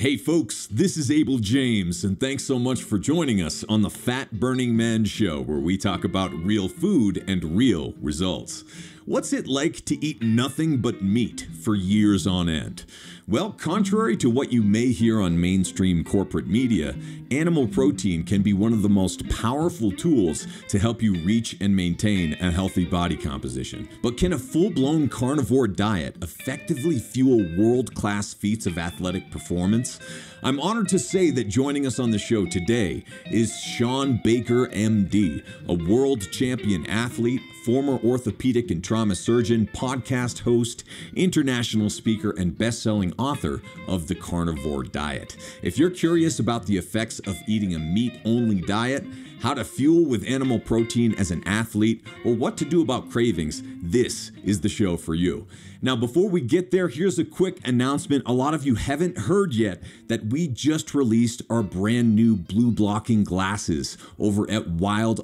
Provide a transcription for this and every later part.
Hey, folks, this is Abel James, and thanks so much for joining us on the Fat Burning Man Show, where we talk about real food and real results. What's it like to eat nothing but meat for years on end? Well, contrary to what you may hear on mainstream corporate media, animal protein can be one of the most powerful tools to help you reach and maintain a healthy body composition. But can a full blown carnivore diet effectively fuel world class feats of athletic performance? I'm honored to say that joining us on the show today is Shawn Baker, MD, a world champion athlete, former orthopedic and trauma surgeon, podcast host, international speaker, and best selling author of The Carnivore Diet. If you're curious about the effects of eating a meat only diet, how to fuel with animal protein as an athlete, or what to do about cravings, this is the show for you. Now, before we get there, here's a quick announcement. A lot of you haven't heard yet that we just released our brand new blue blocking glasses over at wildrx.com.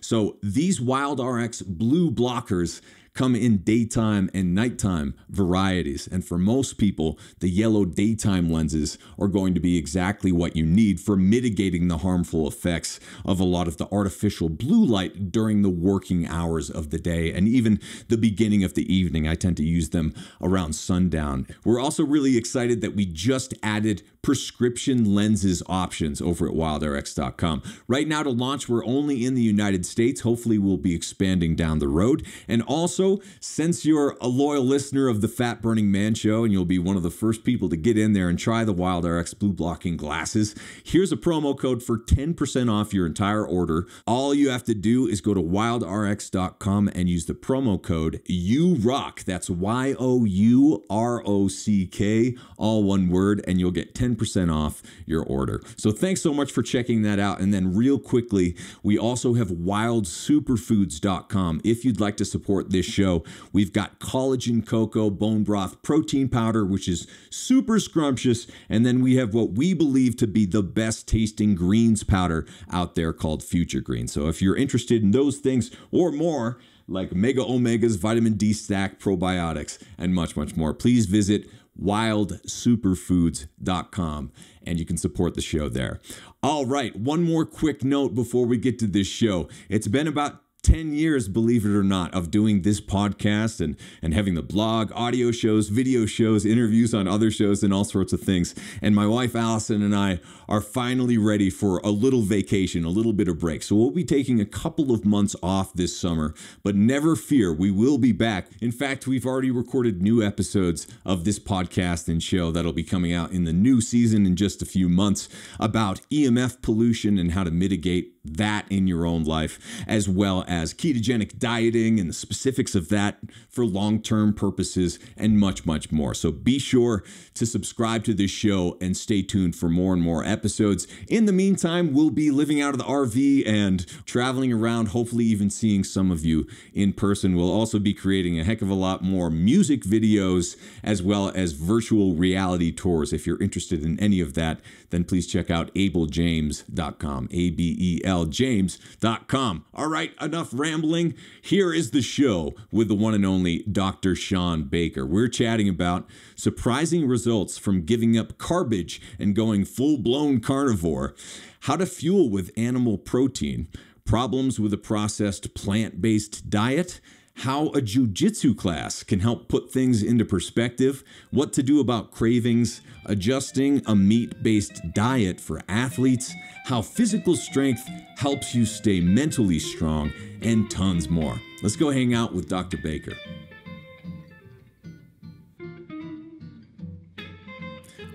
So, these WildRx blue blockers come in daytime and nighttime varieties. And for most people, the yellow daytime lenses are going to be exactly what you need for mitigating the harmful effects of a lot of the artificial blue light during the working hours of the day and even the beginning of the evening. I tend to use them around sundown. We're also really excited that we just added prescription lenses options over at wildrx.com. Right now, to launch, we're only in the United States. Hopefully, we'll be expanding down the road. And also, since you're a loyal listener of the Fat Burning Man Show and you'll be one of the first people to get in there and try the WildRx blue blocking glasses, here's a promo code for 10% off your entire order. All you have to do is go to wildrx.com and use the promo code UROCK. That's Y O U R O C K, all one word, and you'll get 10 10% off your order. So thanks so much for checking that out. And then, real quickly, we also have wildsuperfoods.com. If you'd like to support this show, we've got collagen cocoa, bone broth, protein powder, which is super scrumptious. And then we have what we believe to be the best tasting greens powder out there called Future Green. So if you're interested in those things or more, like mega omegas, vitamin D stack, probiotics, and much, much more, please visit wildsuperfoods.com and you can support the show there. All right, one more quick note before we get to this show. It's been about 10 years, believe it or not, of doing this podcast and, and having the blog, audio shows, video shows, interviews on other shows, and all sorts of things. And my wife, Allison, and I are finally ready for a little vacation, a little bit of break. So we'll be taking a couple of months off this summer, but never fear, we will be back. In fact, we've already recorded new episodes of this podcast and show that'll be coming out in the new season in just a few months about EMF pollution and how to mitigate that in your own life, as well as ketogenic dieting and the specifics of that for long term purposes, and much, much more. So be sure to subscribe to this show and stay tuned for more and more episodes. In the meantime, we'll be living out of the RV and traveling around, hopefully, even seeing some of you in person. We'll also be creating a heck of a lot more music videos as well as virtual reality tours. If you're interested in any of that, then please check out abeljames.com. A B E L James.com. All right, enough rambling. Here is the show with the one and only Dr. Shawn Baker. We're chatting about surprising results from giving up carbage and going full blown carnivore, how to fuel with animal protein, problems with a processed plant based diet how a jujitsu class can help put things into perspective, what to do about cravings, adjusting a meat based diet for athletes, how physical strength helps you stay mentally strong, and tons more. Let's go hang out with Dr. Baker.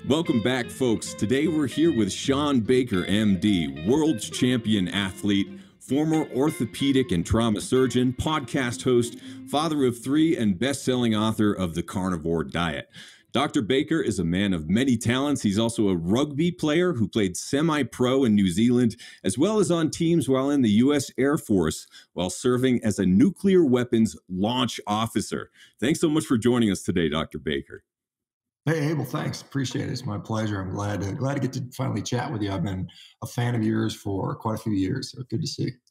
Welcome back, folks. Today we're here with Shawn Baker, MD, world champion athlete, former orthopedic and trauma surgeon, podcast host, father of three, and best selling author of The Carnivore Diet. Dr. Baker is a man of many talents. He's also a rugby player who played semi pro in New Zealand, as well as on teams while in the U.S. Air Force while serving as a nuclear weapons launch officer. Thanks so much for joining us today, Dr. Baker. Hey, Abel, thanks. Appreciate it. It's my pleasure. I'm glad to, glad to get to finally chat with you. I've been a fan of yours for quite a few years. So good to see.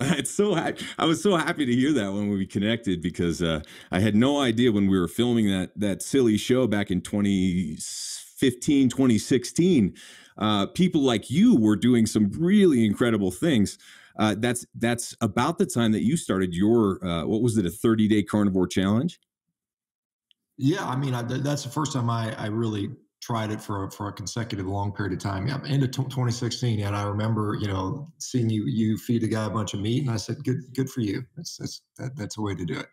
It's so I was so happy to hear that when we connected because uh, I had no idea when we were filming that that silly show back in 2015, 2016. Uh, people like you were doing some really incredible things. Uh, that's that's about the time that you started your uh, what was it a 30 day carnivore challenge? Yeah, I mean I, that's the first time I I really tried it for a, for a consecutive long period of time. Yeah, into 2016, and I remember you know seeing you you feed a guy a bunch of meat, and I said, "Good, good for you. That's that's that, that's a way to do it."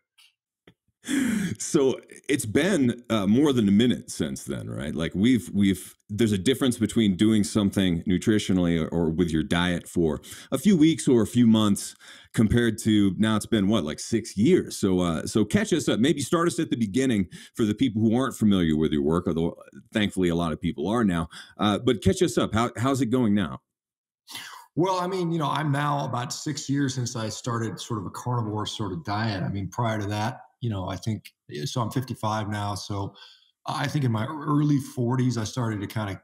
So it's been uh, more than a minute since then right? Like we've we've there's a difference between doing something nutritionally or, or, with your diet for a few weeks or a few months compared to now it's been what like six years. So uh, so catch us up. Maybe start us at the beginning for the people who aren't familiar with your work although thankfully a lot of people are now. Uh, but catch us up. How, how's it going now? Well, I mean, you know, I'm now about six years since I started sort of a carnivore sort of diet. I mean, prior to that, you know, I think eh, so. I'm 55 now, so I think in my early 40s, I started to kind of,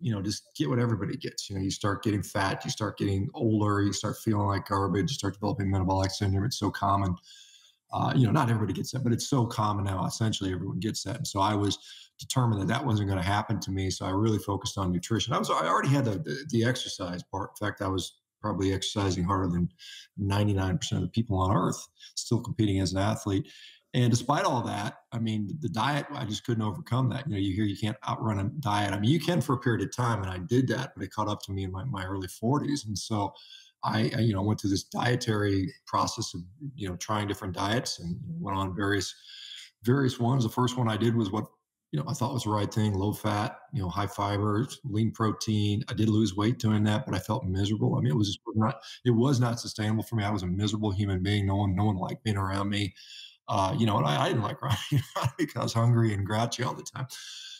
you know, just get what everybody gets. You know, you start getting fat, you start getting older, you start feeling like garbage, you start developing metabolic syndrome. It's so common. Uh, you know, not everybody gets that, but it's so common now. Essentially, everyone gets that. And so I was determined that that wasn't going to happen to me. So I really focused on nutrition. I was I already had the, the, the exercise part. In fact, I was probably exercising harder than 99% of the people on earth, still competing as an athlete. And despite all that, I mean, the diet, I just couldn't overcome that. You know, you hear you can't outrun a diet. I mean, you can for a period of time, and I did that, but it caught up to me in my, my early 40s. And so I, I, you know, went through this dietary process of, you know, trying different diets and went on various, various ones. The first one I did was what, you know, I thought it was the right thing low fat, you know, high fiber, lean protein. I did lose weight doing that, but I felt miserable. I mean, it was not, it was not sustainable for me. I was a miserable human being. No one, no one liked being around me. Uh, you know, and I, I didn't like running because I was hungry and grouchy all the time.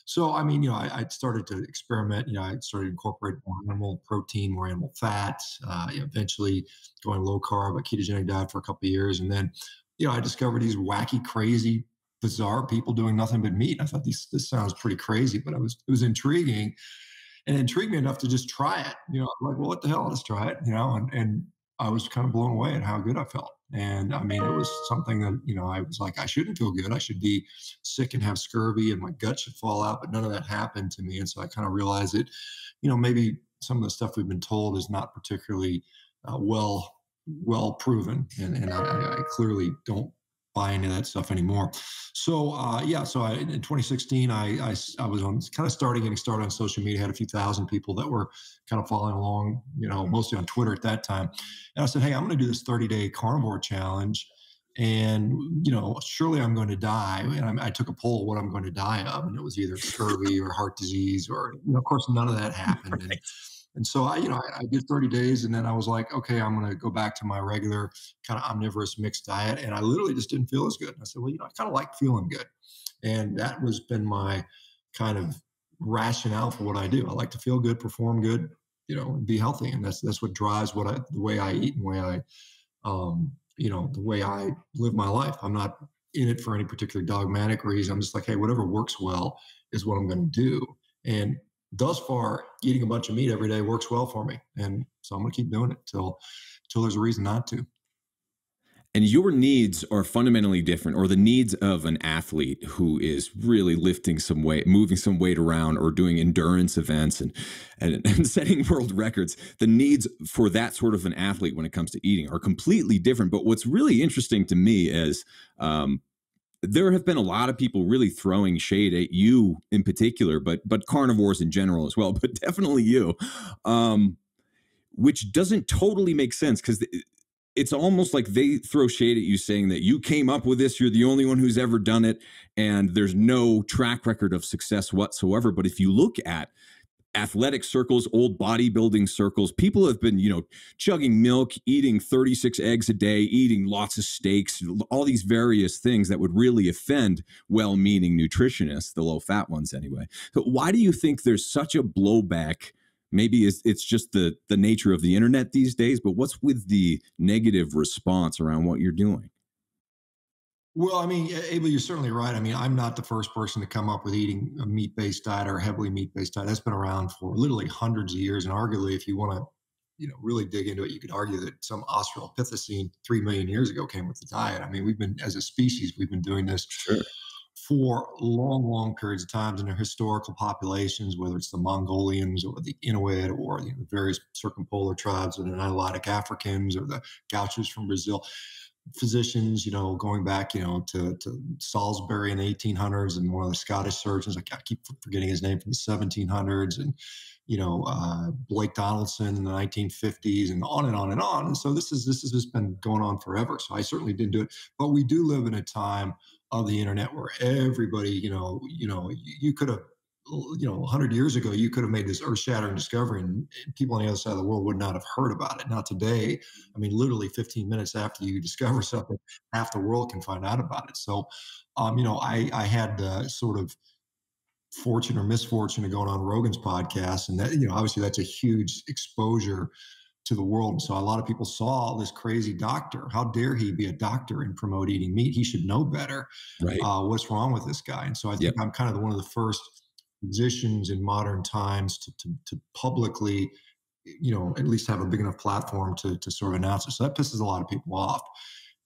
So, I mean, you know, I, I, started to experiment. You know, I started incorporating more animal protein, more animal fat. Uh, eventually, going low carb, a ketogenic diet for a couple of years, and then, you know, I discovered these wacky, crazy, bizarre people doing nothing but meat. I thought this this sounds pretty crazy, but it was it was intriguing, and intrigued me enough to just try it. You know, like, well, what the hell? Let's try it. You know, and and I was kind of blown away at how good I felt. And I mean, it was something that, you know, I was like, I shouldn't feel good. I should be sick and have scurvy and my gut should fall out. But none of that happened to me. And so I kind of realized that, you know, maybe some of the stuff we've been told is not particularly uh, well well proven. And, and I, I clearly don't buy any of that stuff anymore. So uh, yeah, so I, in 2016, I, I, I was on kind of starting getting started on social media. Had a few thousand people that were kind of following along, you know, mostly on Twitter at that time. And I said, hey, I'm going to do this 30 day carnivore challenge. And you know, surely I'm going to die. And I, I took a poll what I'm going to die of, and it was either scurvy or heart disease, or you know, of course, none of that happened. Right. And, and so I, you know, I, I, did 30 days and then I was like, okay, I'm going to go back to my regular kind of omnivorous mixed diet. And I literally just didn't feel as good. And I said, well, you know, I kind of like feeling good. And that was been my kind of rationale for what I do. I like to feel good, perform good, you know, and be healthy. And that's, that's what drives what I, the way I eat and the way I, um, you know, the way I live my life. I'm not in it for any particular dogmatic reason. I'm just like, hey, whatever works well is what I'm going to do. And thus far, eating a bunch of meat every day works well for me, and so I'm going to keep doing it till till there's a reason not to. And your needs are fundamentally different, or the needs of an athlete who is really lifting some weight, moving some weight around, or doing endurance events and, and, and setting world records. The needs for that sort of an athlete when it comes to eating are completely different. But what's really interesting to me is um, there have been a lot of people really throwing shade at you in particular, but but carnivores in general as well, but definitely you, um, which doesn't totally make sense because it's almost like they throw shade at you saying that you came up with this, you're the only one who's ever done it, and there's no track record of success whatsoever. But if you look at athletic circles, old bodybuilding circles, people have been, you know, chugging milk, eating 36 eggs a day, eating lots of steaks, all these various things that would really offend well meaning nutritionists, the low fat ones anyway. So, why do you think there's such a blowback? Maybe it's, it's just the, the nature of the internet these days, but what's with the negative response around what you're doing? Well, I mean, Abel, you're certainly right. I mean, I'm not the first person to come up with eating a meat based diet or a heavily meat based diet. That's been around for literally hundreds of years. And arguably, if you want to you know really dig into it, you could argue that some Australopithecine three million years ago came with the diet. I mean, we've been as a species, we've been doing this sure. for long, long periods of times in our historical populations, whether it's the Mongolians or the Inuit or you know, the various circumpolar tribes or the Nilotic Africans or the Gauchos from Brazil physicians, you know, going back, you know, to, to Salisbury in the 1800s and one of the Scottish surgeons, I keep forgetting his name from the 1700s and, you know, uh, Blake Donaldson in the 1950s and on and on and on. And so this is, this has just been going on forever. So I certainly didn't do it, but we do live in a time of the internet where everybody, you know, you know, you, you could have you know, 100 years ago, you could have made this earth shattering discovery and people on the other side of the world would not have heard about it. Not today, I mean, literally 15 minutes after you discover something, half the world can find out about it. So, um, you know, I, I had the sort of fortune or misfortune of going on Rogan's podcast. And that, you know, obviously that's a huge exposure to the world. So a lot of people saw this crazy doctor. How dare he be a doctor and promote eating meat? He should know better. Right. Uh, what's wrong with this guy? And so I think yep. I'm kind of the, one of the first physicians in modern times to, to, to, publicly, you know, at least have a big enough platform to, to sort of announce it. So that pisses a lot of people off.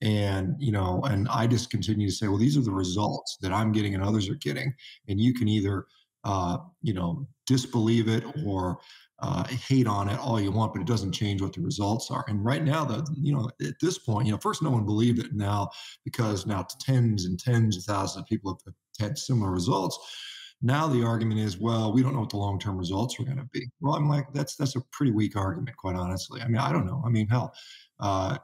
And, you know, and I just continue to say, well, these are the results that I'm getting and others are getting. And you can either, uh, you know, disbelieve it or uh, hate on it all you want, but it doesn't change what the results are. And right now, the you know at this point, you know, first no one believed it. Now because now tens and tens of thousands of people have had similar results. Now the argument is, well, we don't know what the long term results are going to be. Well, I'm like, that's that's a pretty weak argument, quite honestly. I mean, I don't know. I mean, hell, uh,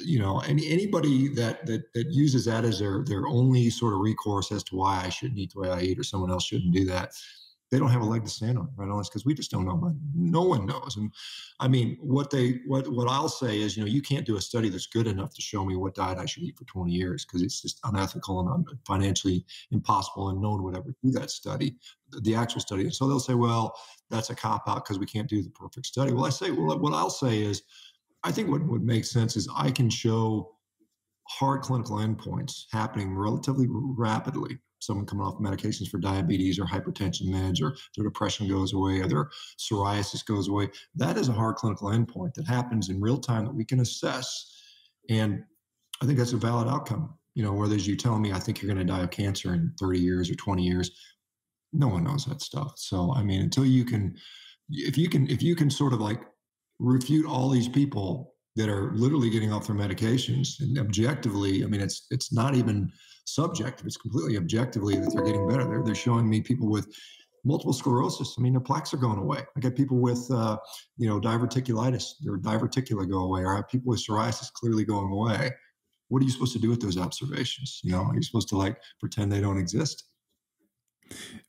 you know, any anybody that that that uses that as their their only sort of recourse as to why I shouldn't eat the way I eat or someone else shouldn't do that, they don't have a leg to stand on, right? Honest, because we just don't know. No one knows. And I mean, what they what what I'll say is, you know, you can't do a study that's good enough to show me what diet I should eat for 20 years because it's just unethical and financially impossible, and no one would ever do that study, the actual study. And so they'll say, well, that's a cop out because we can't do the perfect study. Well, I say, well, what I'll say is, I think what would make sense is I can show hard clinical endpoints happening relatively rapidly someone coming off medications for diabetes or hypertension meds or their depression goes away or their psoriasis goes away. That is a hard clinical endpoint that happens in real time that we can assess. And I think that's a valid outcome. You know, whether you telling me I think you're going to die of cancer in 30 years or 20 years, no one knows that stuff. So I mean, until you can, if you can, if you can sort of like refute all these people that are literally getting off their medications and objectively, I mean, it's it's not even subjective. It's completely objectively that they're getting better. They're, they're showing me people with multiple sclerosis. I mean, their plaques are going away. I get people with, uh, you know, diverticulitis. Their diverticula go away. Or I have people with psoriasis clearly going away. What are you supposed to do with those observations? You know, are you supposed to like pretend they don't exist?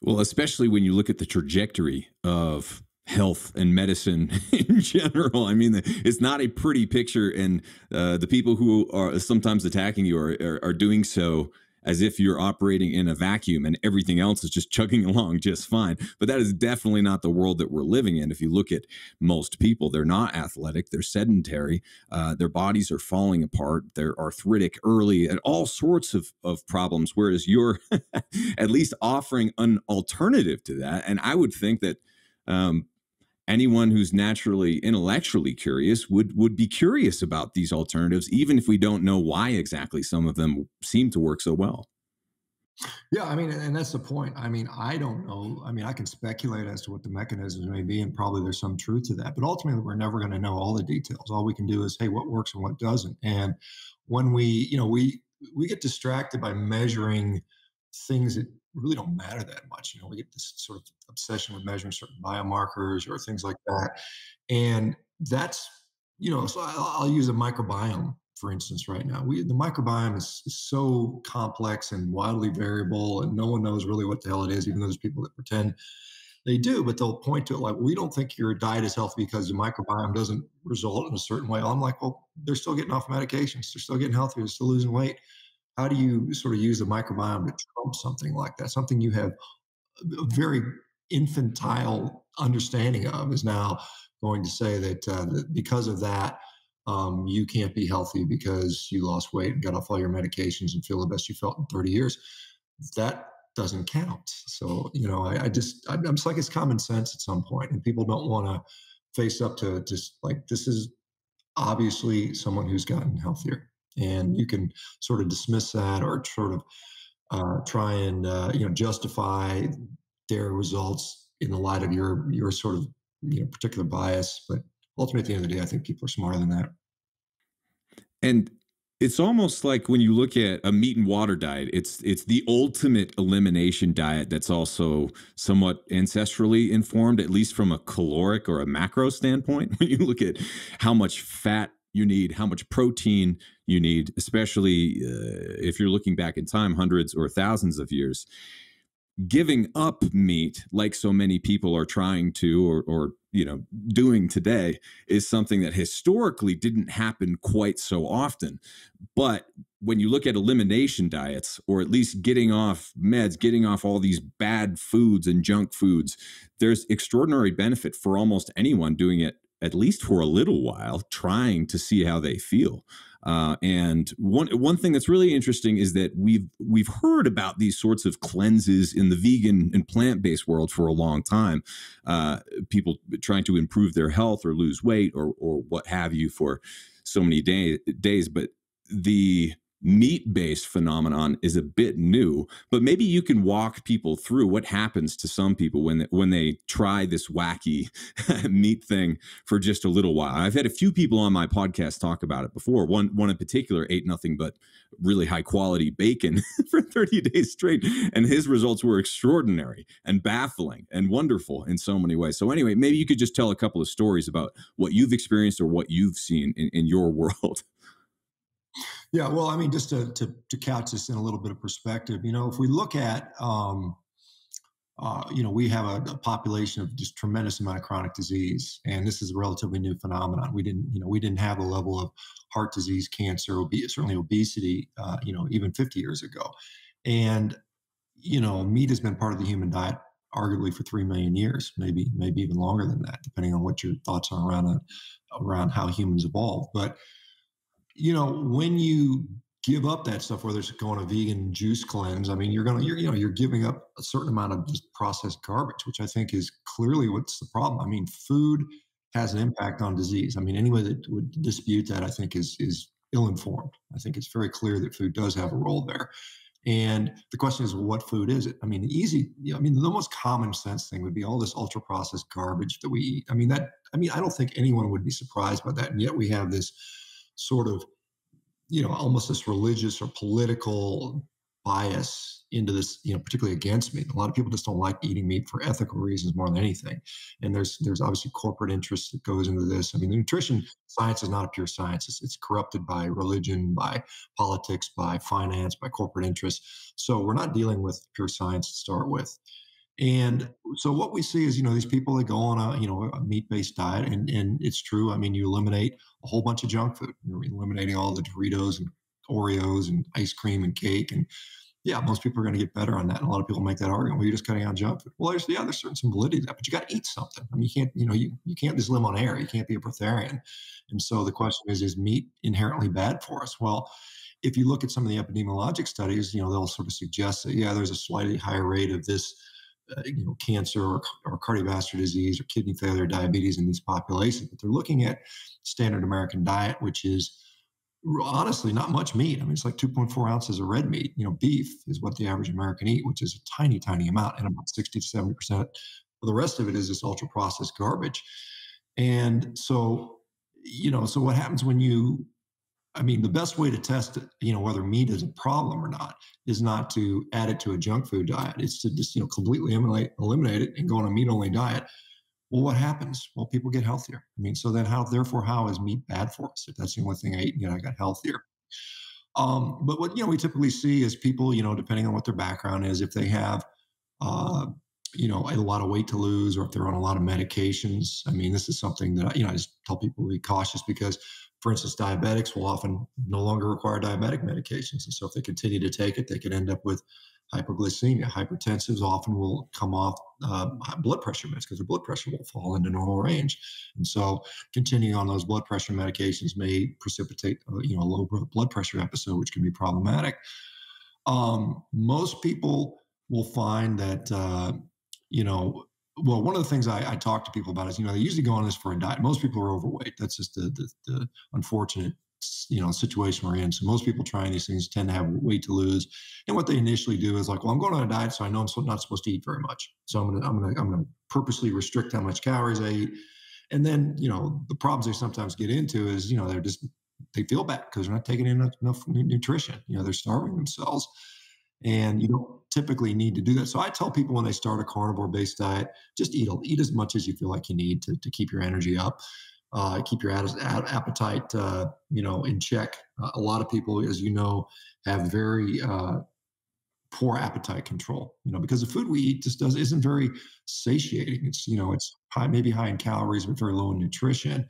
Well, especially when you look at the trajectory of health and medicine in general. I mean, it's not a pretty picture, and uh, the people who are sometimes attacking you are, are, are doing so as if you're operating in a vacuum and everything else is just chugging along just fine. But that is definitely not the world that we're living in. If you look at most people, they're not athletic, they're sedentary, uh, their bodies are falling apart, they're arthritic early, and all sorts of, of problems. Whereas you're at least offering an alternative to that. And I would think that. Um, anyone who's naturally intellectually curious would would be curious about these alternatives even if we don't know why exactly some of them seem to work so well. Yeah i mean and that's the point. I mean i don't know. I mean i can speculate as to what the mechanisms may be and probably there's some truth to that but ultimately we're never going to know all the details. All we can do is hey what works and what doesn't. And when we you know we we get distracted by measuring things that really don't matter that much. You know, we get this sort of obsession with measuring certain biomarkers or things like that. And that's, you know, so I'll, I'll use a microbiome, for instance, right now. We, the microbiome is, is, so complex and wildly variable, and no one knows really what the hell it is, even though there's people that pretend they do, but they'll point to it like, we don't think your diet is healthy because the microbiome doesn't result in a certain way. I'm like, well, they're still getting off medications. They're still getting healthier, They're still losing weight how do you sort of use the microbiome to trump something like that? Something you have a very infantile understanding of is now going to say that, uh, that because of that, um, you can't be healthy because you lost weight and got off all your medications and feel the best you felt in 30 years. That doesn't count. So, you know, I, I just, I, am like it's common sense at some point, and people don't want to face up to just like this is obviously someone who's gotten healthier, and you can sort of dismiss that or sort of uh, try and uh, you know justify their results in the light of your your sort of you know particular bias. But ultimately, at the end of the day, I think people are smarter than that. And it's almost like when you look at a meat and water diet, it's it's the ultimate elimination diet that's also somewhat ancestrally informed, at least from a caloric or a macro standpoint. When you look at how much fat you need, how much protein you need, especially uh, if you're looking back in time, hundreds or thousands of years. Giving up meat, like so many people are trying to, or, or you know doing today is something that historically didn't happen quite so often but when you look at elimination diets or at least getting off meds getting off all these bad foods and junk foods there's extraordinary benefit for almost anyone doing it at least for a little while trying to see how they feel uh, and one one thing that's really interesting is that we've we've heard about these sorts of cleanses in the vegan and plant based world for a long time. Uh, people trying to improve their health or lose weight or or what have you for so many day, days, but the meat based phenomenon is a bit new, but maybe you can walk people through what happens to some people when they, when they try this wacky meat thing for just a little while. I've had a few people on my podcast talk about it before. One one in particular ate nothing but really high quality bacon for 30 days straight and his results were extraordinary and baffling and wonderful in so many ways. So anyway, maybe you could just tell a couple of stories about what you've experienced or what you've seen in, in your world. Yeah, well, I mean, just to, to, to couch this in a little bit of perspective, you know, if we look at, um, uh, you know, we have a, a, population of just tremendous amount of chronic disease, and this is a relatively new phenomenon. We didn't, you know, we didn't have a level of heart disease, cancer, obe- certainly obesity, uh, you know, even 50 years ago. And you know, meat has been part of the human diet arguably for three million years, maybe maybe even longer than that, depending on what your thoughts are around a, around how humans evolved. But you know, when you give up that stuff, whether it's going a vegan juice cleanse, I mean, you're gonna, you're, you know, you're giving up a certain amount of just processed garbage, which I think is clearly what's the problem. I mean, food has an impact on disease. I mean, anyone that would dispute that, I think, is is ill-informed. I think it's very clear that food does have a role there. And the question is, well, what food is it? I mean, the easy, I mean, the most common sense thing would be all this ultra processed garbage that we eat. I mean, that, I mean, I don't think anyone would be surprised by that. And yet we have this sort of, you know, almost this religious or political bias into this, you know, particularly against meat. A lot of people just don't like eating meat for ethical reasons more than anything. And there's there's obviously corporate interest that goes into this. I mean, the nutrition science is not a pure science. It's, it's corrupted by religion, by politics, by finance, by corporate interests. So we're not dealing with pure science to start with. And so what we see is, you know, these people that go on a, you know, a meat-based diet, and and it's true. I mean, you eliminate a whole bunch of junk food. You're eliminating all the Doritos and Oreos and ice cream and cake, and yeah, most people are going to get better on that. And a lot of people make that argument. Well, you're just cutting out junk food. Well, there's yeah, there's certain some validity to that, but you got to eat something. I mean, you can't, you know, you you can't just live on air. You can't be a breatharian. And so the question is, is meat inherently bad for us? Well, if you look at some of the epidemiologic studies, you know, they'll sort of suggest that yeah, there's a slightly higher rate of this Uh, you know, cancer or, or, cardiovascular disease or kidney failure, diabetes in these populations. But they're looking at standard American diet, which is honestly not much meat. I mean, it's like 2.4 ounces of red meat. You know, beef is what the average American eat, which is a tiny, tiny amount, and about 60 to 70 percent. Of the rest of it is this ultra processed garbage. And so, you know, so what happens when you I mean, the best way to test, you know, whether meat is a problem or not is not to add it to a junk food diet. It's to just, you know, completely eliminate, eliminate it and go on a meat only diet. Well, what happens? Well, people get healthier. I mean, so then how, therefore, how is meat bad for us? If that's the only thing I ate, you know, I got healthier. Um, but what, you know, we typically see is people, you know, depending on what their background is, if they have, uh, you know, a lot of weight to lose or if they're on a lot of medications. I mean, this is something that, you know, I just tell people to be cautious because for instance, diabetics will often no longer require diabetic medications. And so if they continue to take it, they could end up with hypoglycemia. Hypertensives often will come off uh, blood pressure meds because their blood pressure will fall into normal range. And so continuing on those blood pressure medications may precipitate, uh, you know, a low blood pressure episode, which can be problematic. Um, most people will find that, uh, you know, well, one of the things I, I, talk to people about is, you know, they usually go on this for a diet. Most people are overweight. That's just the, the, the unfortunate, you know, situation we're in. So most people trying these things tend to have weight to lose. And what they initially do is like, well, I'm going on a diet, so I know I'm not supposed to eat very much. So I'm gonna, I'm gonna, I'm gonna purposely restrict how much calories I eat. And then, you know, the problems they sometimes get into is, you know, they're just they feel bad because they're not taking in enough, enough nutrition. You know, they're starving themselves and you don't typically need to do that. So I tell people when they start a carnivore based diet, just eat eat as much as you feel like you need to, to keep your energy up, uh, keep your appetite uh, you know in check. Uh, a lot of people, as you know, have very uh, poor appetite control. You know because the food we eat just does isn't very satiating. It's you know it's high maybe high in calories but very low in nutrition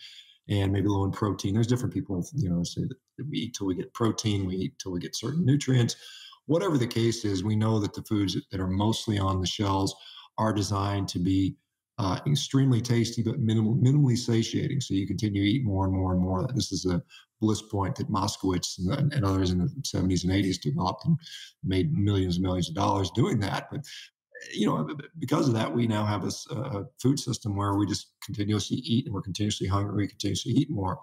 and maybe low in protein. There's different people, you know, say that we eat till we get protein, we eat till we get certain nutrients whatever the case is, we know that the foods that are mostly on the shelves are designed to be uh, extremely tasty, but minimal, minimally satiating. So you continue to eat more and more and more. This is a bliss point that Moskowitz and, and others in the 70s and 80s developed and made millions and millions of dollars doing that. But you know, because of that, we now have a, a food system where we just continuously eat and we're continuously hungry, we continuously eat more.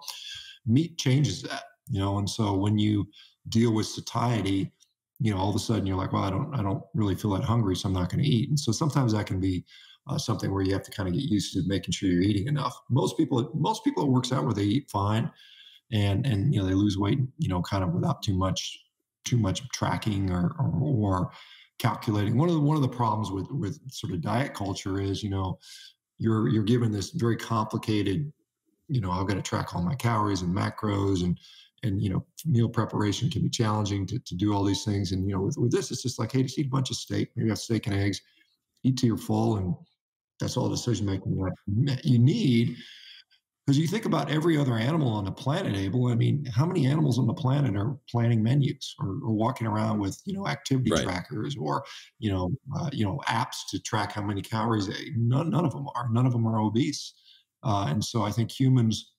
Meat changes that, you know, and so when you deal with satiety, you know, all of a sudden you're like, well, I don't, I don't really feel that hungry, so I'm not going to eat. And so sometimes that can be uh, something where you have to kind of get used to making sure you're eating enough. Most people, most people, it works out where they eat fine, and and you know they lose weight, you know, kind of without too much, too much tracking or or, or calculating. One of the one of the problems with with sort of diet culture is, you know, you're you're given this very complicated, you know, I've got to track all my calories and macros and and you know meal preparation can be challenging to, to do all these things. And you know with, with this it's just like hey just eat a bunch of steak maybe have steak and eggs eat till you're full and that's all decision making you need because you think about every other animal on the planet abel i mean how many animals on the planet are planning menus or, or walking around with you know activity right. trackers or you know uh, you know apps to track how many calories they none, none of them are none of them are obese. Uh, and so i think humans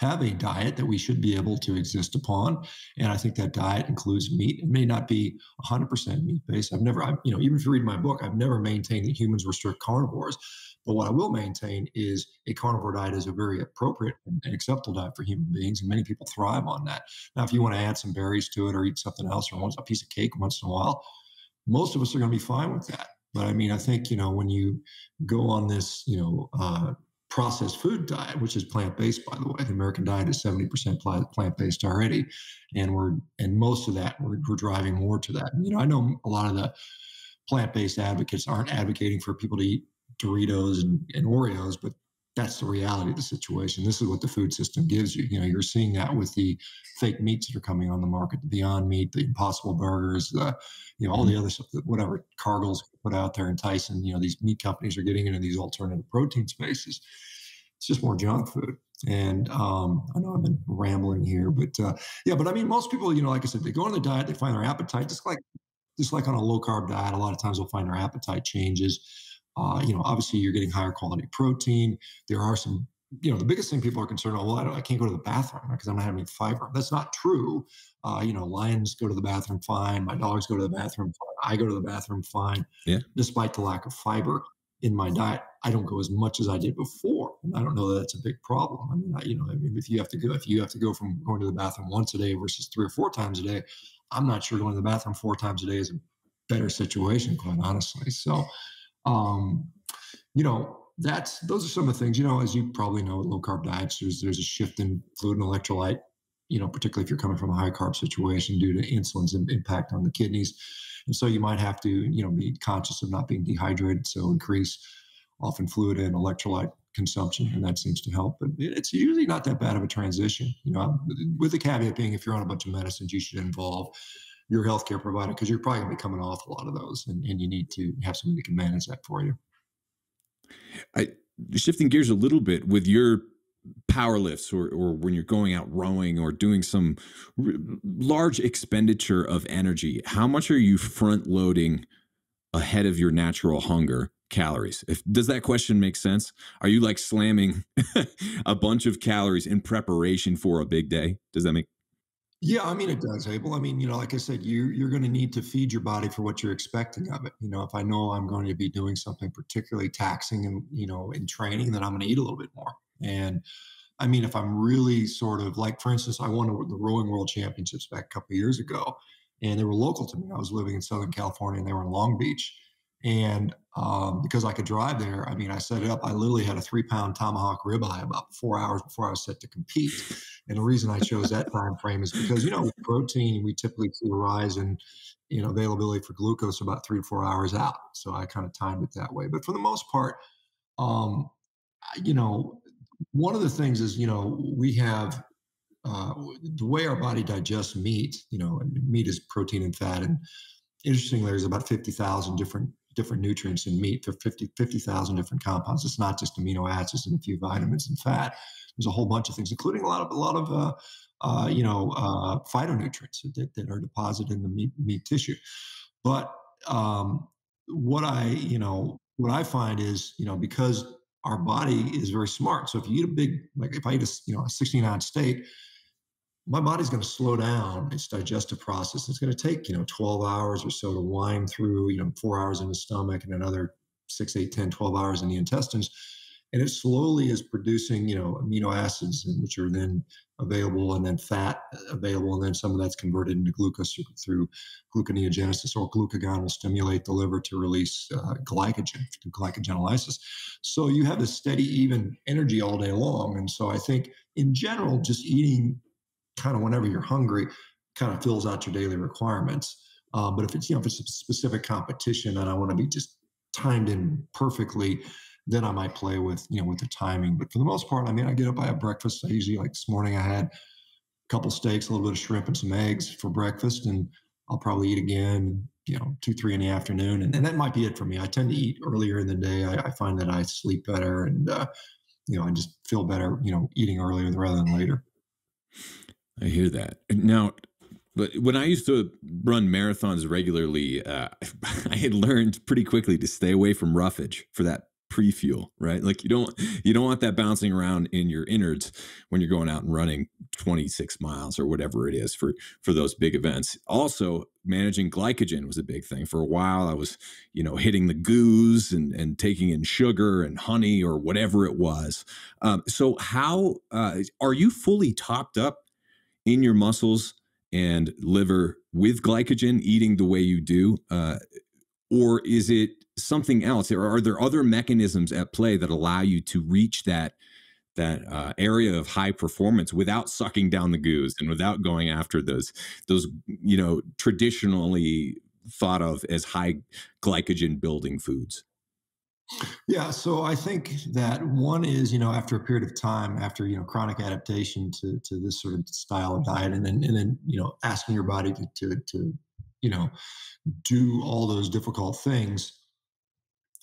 have a diet that we should be able to exist upon. And I think that diet includes meat. It may not be 100% meat based. I've never, I, you know, even if you read my book, I've never maintained that humans were strict carnivores. But what I will maintain is a carnivore diet is a very appropriate and acceptable diet for human beings, and many people thrive on that. Now, if you want to add some berries to it or eat something else or a piece of cake once in a while, most of us are going to be fine with that. But I mean, I think you know when you go on this, you know, uh, processed food diet, which is plant based, by the way. The American diet is 70% plant based already. And we're, and most of that, we're, we're driving more to that. You know, I know a lot of the plant based advocates aren't advocating for people to eat Doritos and, and Oreos, but that's the reality of the situation. This is what the food system gives you. You know, you're seeing that with the fake meats that are coming on the market, the Beyond Meat, the Impossible Burgers, the, you know, all the other stuff, that whatever Cargill's put out there and Tyson, you know, these meat companies are getting into these alternative protein spaces. It's just more junk food. And um, I know I've been rambling here, but uh, yeah, but I mean, most people, you know, like I said, they go on the diet, they find their appetite, just like just like on a low carb diet, a lot of times they'll find their appetite changes uh, you know, obviously you're getting higher quality protein. There are some, you know, the biggest thing people are concerned about, well, I, I can't go to the bathroom because I'm not having fiber. That's not true. Uh, you know, lions go to the bathroom fine. My dogs go to the bathroom fine. I go to the bathroom fine. Yeah. Despite the lack of fiber in my diet, I don't go as much as I did before. And I don't know that that's a big problem. I mean, I, you know, I mean, if you have to go, if you have to go from going to the bathroom once a day versus three or four times a day, I'm not sure going to the bathroom four times a day is a better situation, quite honestly. So, um, you know, that's those are some of the things. You know, as you probably know, low carb diets, there's there's a shift in fluid and electrolyte. You know, particularly if you're coming from a high carb situation due to insulin's impact on the kidneys, and so you might have to, you know, be conscious of not being dehydrated. So increase often fluid and electrolyte consumption, and that seems to help. But it's usually not that bad of a transition. You know, with the caveat being, if you're on a bunch of medicines, you should involve your healthcare provider because you're probably going to be coming off a lot of those, and, and you need to have somebody that can manage that for you. I shifting gears a little bit with your power lifts or, or when you're going out rowing or doing some large expenditure of energy how much are you front loading ahead of your natural hunger calories? If does that question make sense? Are you like slamming a bunch of calories in preparation for a big day? Does that make Yeah, I mean it does, Abel. I mean, you know, like I said, you you're going to need to feed your body for what you're expecting of it. You know, if I know I'm going to be doing something particularly taxing and you know in training, then I'm going to eat a little bit more. And I mean, if I'm really sort of like, for instance, I won the rowing world championships back a couple years ago, and they were local to me. I was living in Southern California, and they were in Long Beach. And um, because I could drive there, I mean, I set it up. I literally had a three pound tomahawk ribeye about four hours before I was set to compete. And the reason I chose that time frame is because you know, protein we typically see a rise in you know availability for glucose about three to four hours out. So I kind of timed it that way. But for the most part, um, you know, one of the things is you know we have uh, the way our body digests meat. You know, meat is protein and fat, and interestingly, there's about fifty thousand different different nutrients in meat for 50 50,000 different compounds. It's not just amino acids and a few vitamins and fat. There's a whole bunch of things, including a lot of a lot of uh, uh, you know uh, phytonutrients that, that, are deposited in the meat, meat tissue. But um, what I you know what I find is you know because our body is very smart. So if you eat a big like if I eat a you know a 16 ounce steak, my body's going to slow down its digestive process. It's going to take, you know, 12 hours or so to wind through, you know, four hours in the stomach and another six, eight, 10, 12 hours in the intestines. And it slowly is producing, you know, amino acids, which are then available, and then fat available, and then some of that's converted into glucose through gluconeogenesis, or glucagon will stimulate the liver to release uh, glycogen through glycogenolysis. So you have this steady, even energy all day long. And so I think, in general, just eating kind of whenever you're hungry, kind of fills out your daily requirements. Um, but if it's you know if it's a specific competition and I want to be just timed in perfectly, then I might play with you know with the timing. But for the most part, I mean, I get up, I have breakfast. I usually like this morning I had a couple steaks, a little bit of shrimp, and some eggs for breakfast, and I'll probably eat again, you know, two three in the afternoon, and, and that might be it for me. I tend to eat earlier in the day. I, I find that I sleep better, and uh, you know, I just feel better, you know, eating earlier rather than later. I hear that. Now, but when I used to run marathons regularly, uh, I had learned pretty quickly to stay away from roughage for that pre-fuel, right? Like you don't you don't want that bouncing around in your innards when you're going out and running 26 miles or whatever it is for for those big events. Also, managing glycogen was a big thing. For a while, I was you know hitting the goos and and taking in sugar and honey or whatever it was. Um, so, how uh, are you fully topped up in your muscles and liver with glycogen eating the way you do? Uh, or is it something else? Or are there other mechanisms at play that allow you to reach that that uh, area of high performance without sucking down the goose and without going after those those you know traditionally thought of as high glycogen building foods? Yeah, so I think that one is, you know, after a period of time, after you know chronic adaptation to to this sort of style of diet, and then and then you know asking your body to to, to you know do all those difficult things,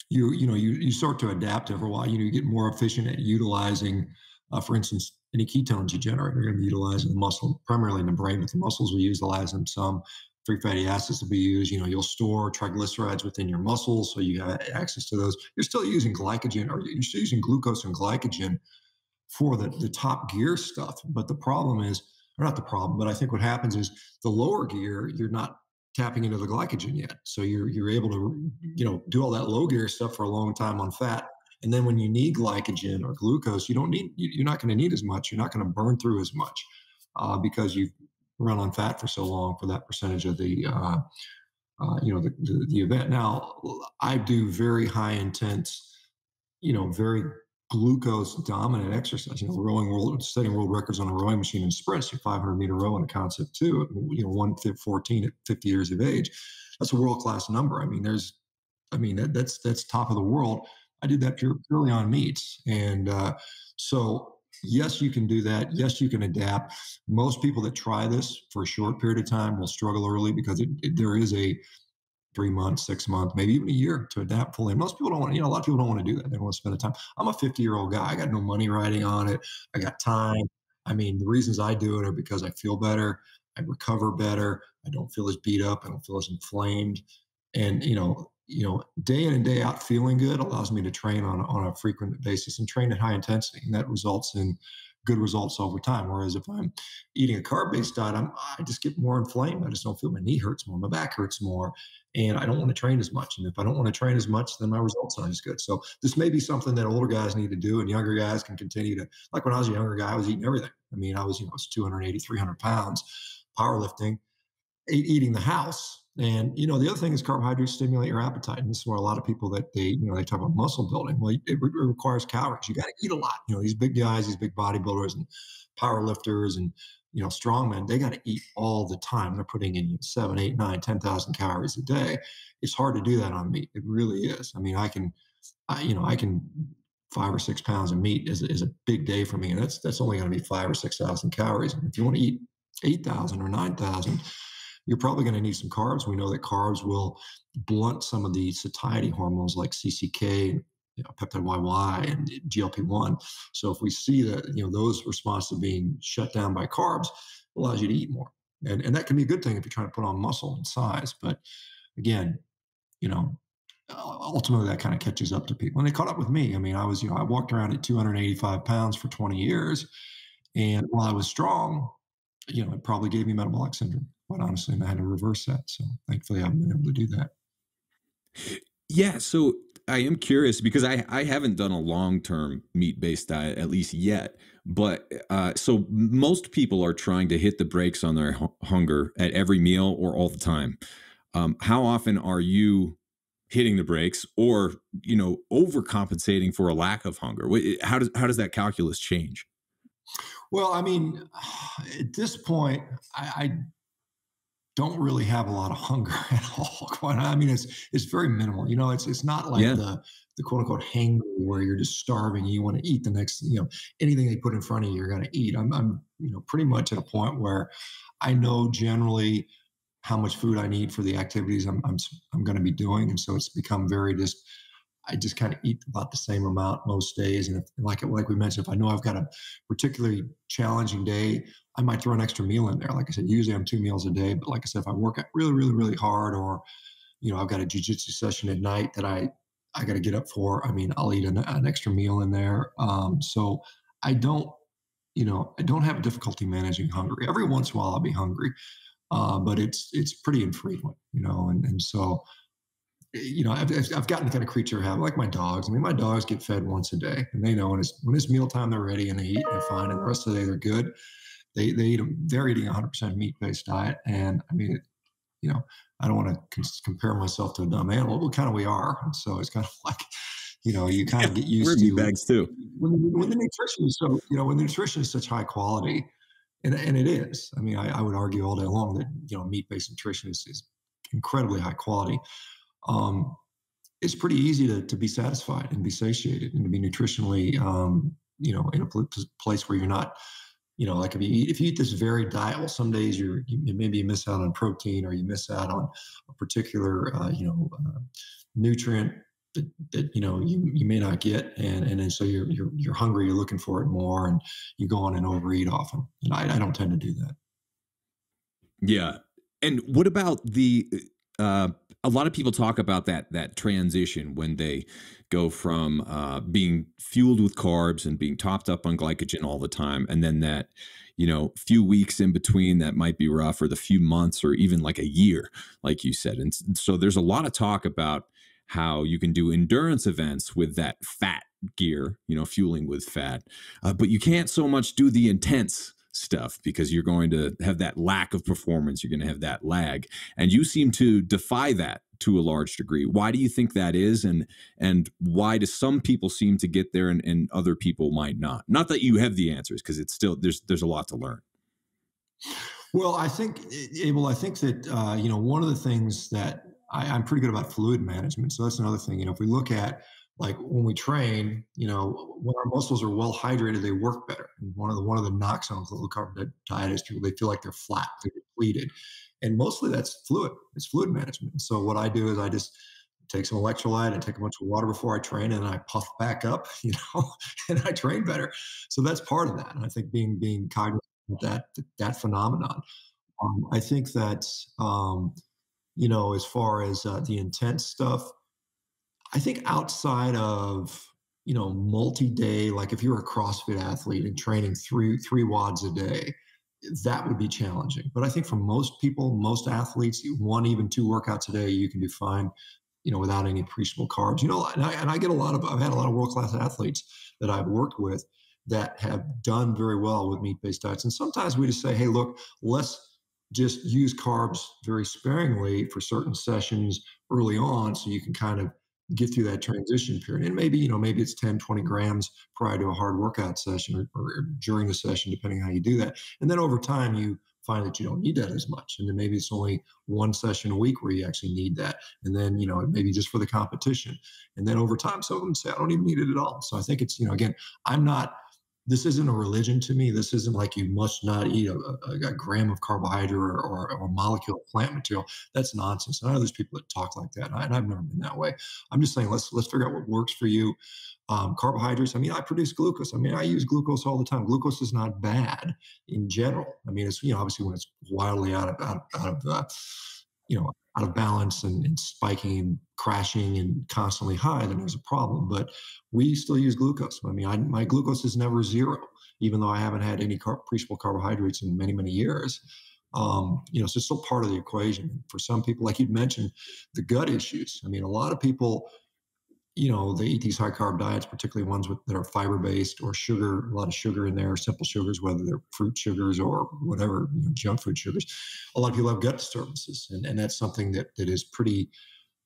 you you know you you start to adapt over a while. You know, you get more efficient at utilizing, uh, for instance, any ketones you generate. You're going to be utilizing the muscle primarily in the brain, but the muscles will utilize them some free fatty acids will be used. You know, you'll store triglycerides within your muscles, so you have access to those. You're still using glycogen, or you're still using glucose and glycogen for the, the top gear stuff. But the problem is, or not the problem, but I think what happens is the lower gear, you're not tapping into the glycogen yet. So you're you're able to, you know, do all that low gear stuff for a long time on fat. And then when you need glycogen or glucose, you don't need, you're not going to need as much. You're not going to burn through as much uh, because you've run on fat for so long for that percentage of the uh, uh, you know the, the, the event. Now I do very high intense, you know, very glucose dominant exercise. You know, rowing world setting world records on a rowing machine in sprints, your 500 meter row in a concept two. You know, one 14 at 50 years of age. That's a world class number. I mean, there's, I mean that, that's that's top of the world. I did that purely on meats, and uh, so yes, you can do that. Yes, you can adapt. Most people that try this for a short period of time will struggle early because it, it, there is a three month, six months, maybe even a year to adapt fully. And most people don't want, to, you know, a lot of people don't want to do that. They don't want to spend the time. I'm a 50 year old guy. I got no money riding on it. I got time. I mean, the reasons I do it are because I feel better. I recover better. I don't feel as beat up. I don't feel as inflamed. And, you know, you know, day in and day out feeling good allows me to train on, on a frequent basis and train at high intensity. And that results in good results over time. Whereas if I'm eating a carb based diet, I'm, I just get more inflamed. I just don't feel my knee hurts more, my back hurts more, and I don't want to train as much. And if I don't want to train as much, then my results aren't as good. So this may be something that older guys need to do, and younger guys can continue to. Like when I was a younger guy, I was eating everything. I mean, I was you know, I was 280, 300 pounds, powerlifting, eating the house and you know, the other thing is carbohydrates stimulate your appetite, and this is where a lot of people that they you know they talk about muscle building. Well, it, it requires calories. You got to eat a lot. You know, these big guys, these big bodybuilders and power lifters, and you know, strongmen, they got to eat all the time. They're putting in seven, eight, nine, ten thousand calories a day. It's hard to do that on meat. It really is. I mean, I can, I, you know, I can five or six pounds of meat is, is a big day for me, and that's that's only going to be five or six thousand calories. And if you want to eat eight thousand or nine thousand you're probably going to need some carbs. We know that carbs will blunt some of the satiety hormones like CCK, you know, peptide YY, and GLP-1. So if we see that you know those responses being shut down by carbs, allows you to eat more, and and that can be a good thing if you're trying to put on muscle and size. But again, you know, ultimately that kind of catches up to people, and they caught up with me. I mean, I was you know I walked around at 285 pounds for 20 years, and while I was strong, you know, it probably gave me metabolic syndrome quite honestly, I had to reverse that. So thankfully, I've been able to do that. Yeah. So I am curious because I, I haven't done a long term meat based diet, at least yet. But uh, so most people are trying to hit the brakes on their hunger at every meal or all the time. Um, how often are you hitting the brakes or, you know, overcompensating for a lack of hunger? How does, how does that calculus change? Well, I mean, at this point, I, I don't really have a lot of hunger at all. I mean, it's it's very minimal. You know, it's it's not like yeah. the the quote unquote hangry where you're just starving. and You want to eat the next, you know, anything they put in front of you, you're going to eat. I'm, I'm, you know, pretty much at a point where I know generally how much food I need for the activities I'm I'm, I'm going to be doing, and so it's become very just I just kind of eat about the same amount most days. And if, like like we mentioned, if I know I've got a particularly challenging day, I might throw an extra meal in there. Like I said, usually I'm two meals a day. But like I said, if I work really, really, really hard, or you know, I've got a jujitsu session at night that I I got to get up for. I mean, I'll eat an, an extra meal in there. Um, so I don't, you know, I don't have difficulty managing hunger. Every once in a while, I'll be hungry, uh, but it's it's pretty infrequent, you know, and and so you know, I've, I've gotten the kind of creature I have, like my dogs. I mean, my dogs get fed once a day, and they know when it's when it's mealtime, they're ready and they eat and they're fine, and the rest of the day they're good. They they eat they're eating a 100% meat based diet, and I mean, you know, I don't want to compare myself to a dumb animal, but kind of we are, and so it's kind of like, you know, you kind of get used to bags too. When, when the nutrition is so, you know, when the nutrition is such high quality, and and it is. I mean, I, I would argue all day long that you know meat based nutrition is, is incredibly high quality um, it's pretty easy to, to be satisfied and be satiated and to be nutritionally, um, you know, in a place where you're not, you know, like if you eat, if you eat this varied diet, well, some days you're, you, maybe you miss out on protein or you miss out on a particular, uh, you know, uh, nutrient that, that, you know, you, you may not get. And, and so you're, you're, you're hungry, you're looking for it more and you go on and overeat often. And I, I don't tend to do that. Yeah. And what about the, uh, a lot of people talk about that that transition when they go from uh, being fueled with carbs and being topped up on glycogen all the time, and then that you know few weeks in between that might be rough, or the few months, or even like a year, like you said. And so there's a lot of talk about how you can do endurance events with that fat gear, you know, fueling with fat, uh, but you can't so much do the intense stuff because you're going to have that lack of performance. You're going to have that lag. And you seem to defy that to a large degree. Why do you think that is? And and why do some people seem to get there and, and other people might not? Not that you have the answers, because it's still there's there's a lot to learn. Well, I think Abel, I think that uh, you know one of the things that I, I'm pretty good about fluid management. So that's another thing. You know, if we look at like when we train, you know, when our muscles are well hydrated, they work better. And one of the one of the knocks on the low carb diet is people they feel like they're flat, they're depleted, and mostly that's fluid. It's fluid management. so what I do is I just take some electrolyte and take a bunch of water before I train, and I puff back up, you know, and I train better. So that's part of that. And I think being being cognizant of that that phenomenon. Um, I think that um, you know, as far as uh, the intense stuff I think outside of you know, multi-day, like if you're a CrossFit athlete and training three three WODs a day, that would be challenging. But I think for most people, most athletes, one even two workouts a day, you can do fine, you know, without any appreciable carbs. You know, and I, and I get a lot of I've had a lot of world class athletes that I've worked with that have done very well with meat based diets. And sometimes we just say, hey, look, let's just use carbs very sparingly for certain sessions early on so you can kind of get through that transition period. And maybe, you know, maybe it's 10, 20 grams prior to a hard workout session or, or during the session, depending how you do that. And then over time, you find that you don't need that as much. And then maybe it's only one session a week where you actually need that. And then, you know, maybe just for the competition. And then over time, some of them say, I don't even need it at all. So I think it's, you know, again, I'm not this isn't a religion to me. This isn't like you must not eat a, a, a gram of carbohydrate or, or, or, a molecule of plant material. That's nonsense. I know there's people that talk like that, and, I, have never been that way. I'm just saying let's let's figure out what works for you. Um, carbohydrates. I mean, I produce glucose. I mean, I use glucose all the time. Glucose is not bad in general. I mean, it's you know obviously when it's wildly out of out, out of uh, you know out of balance and, and, spiking and crashing and constantly high, then there's a problem. But we still use glucose. I mean, I, my glucose is never zero, even though I haven't had any car- appreciable carbohydrates in many, many years. Um, you know, so it's still part of the equation. For some people, like you mentioned, the gut issues. I mean, a lot of people you know, they eat these high carb diets, particularly ones with, that are fiber based or sugar, a lot of sugar in there, simple sugars, whether they're fruit sugars or whatever, you know, junk food sugars. A lot of people have gut disturbances, and, and that's something that, that is pretty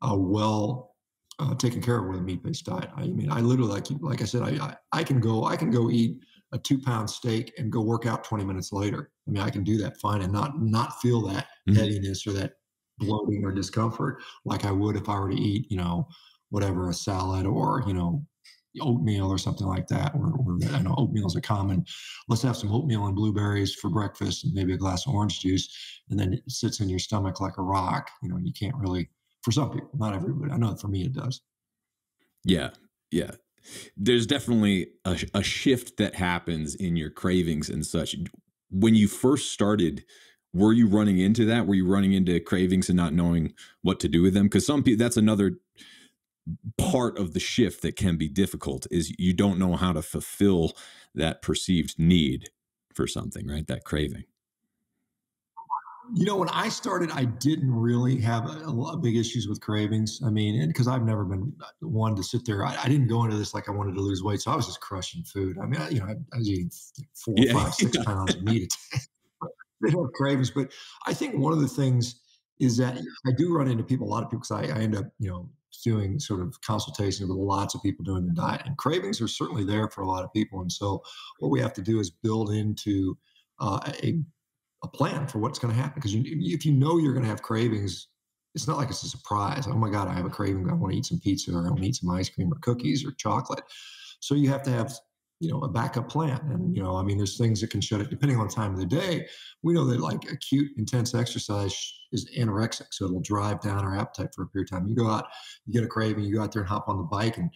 uh, well uh, taken care of with a meat based diet. I mean, I literally, like, like I said, I, I, I can go, I can go eat a two pound steak and go work out 20 minutes later. I mean, I can do that fine and not, not feel that mm-hmm. heaviness or that bloating or discomfort like I would if I were to eat, you know, whatever a salad or you know oatmeal or something like that. Or, or I know oatmeal is a common. Let's have some oatmeal and blueberries for breakfast, and maybe a glass of orange juice, and then it sits in your stomach like a rock. You know, you can't really. For some people, not everybody. I know for me it does. Yeah, yeah. There's definitely a, a shift that happens in your cravings and such. When you first started were you running into that were you running into cravings and not knowing what to do with them because some people that's another part of the shift that can be difficult is you don't know how to fulfill that perceived need for something, right? That craving. You know, when I started, I didn't really have a, a big issues with cravings. I mean, because I've never been uh, one to sit there. I, I, didn't go into this like I wanted to lose weight, so I was just crushing food. I mean, I, you know, I, I was eating four, yeah. five, six pounds of meat a day. they don't have cravings, but I think one of the things is that I do run into people, a lot of people, because I, I end up, you know, doing sort of consultations with lots of people doing the diet. And cravings are certainly there for a lot of people. And so what we have to do is build into uh, a, a plan for what's going to happen. Because if you know you're going to have cravings, it's not like it's a surprise. Oh my God, I have a craving. I want to eat some pizza or I want to eat some ice cream or cookies or chocolate. So you have to have you know a backup plan. And you know i mean there's things that can shut it depending on the time of the day. We know that like acute intense exercise is anorexic so it'll drive down our appetite for a period of time. You go out you get a craving you go out there and hop on the bike and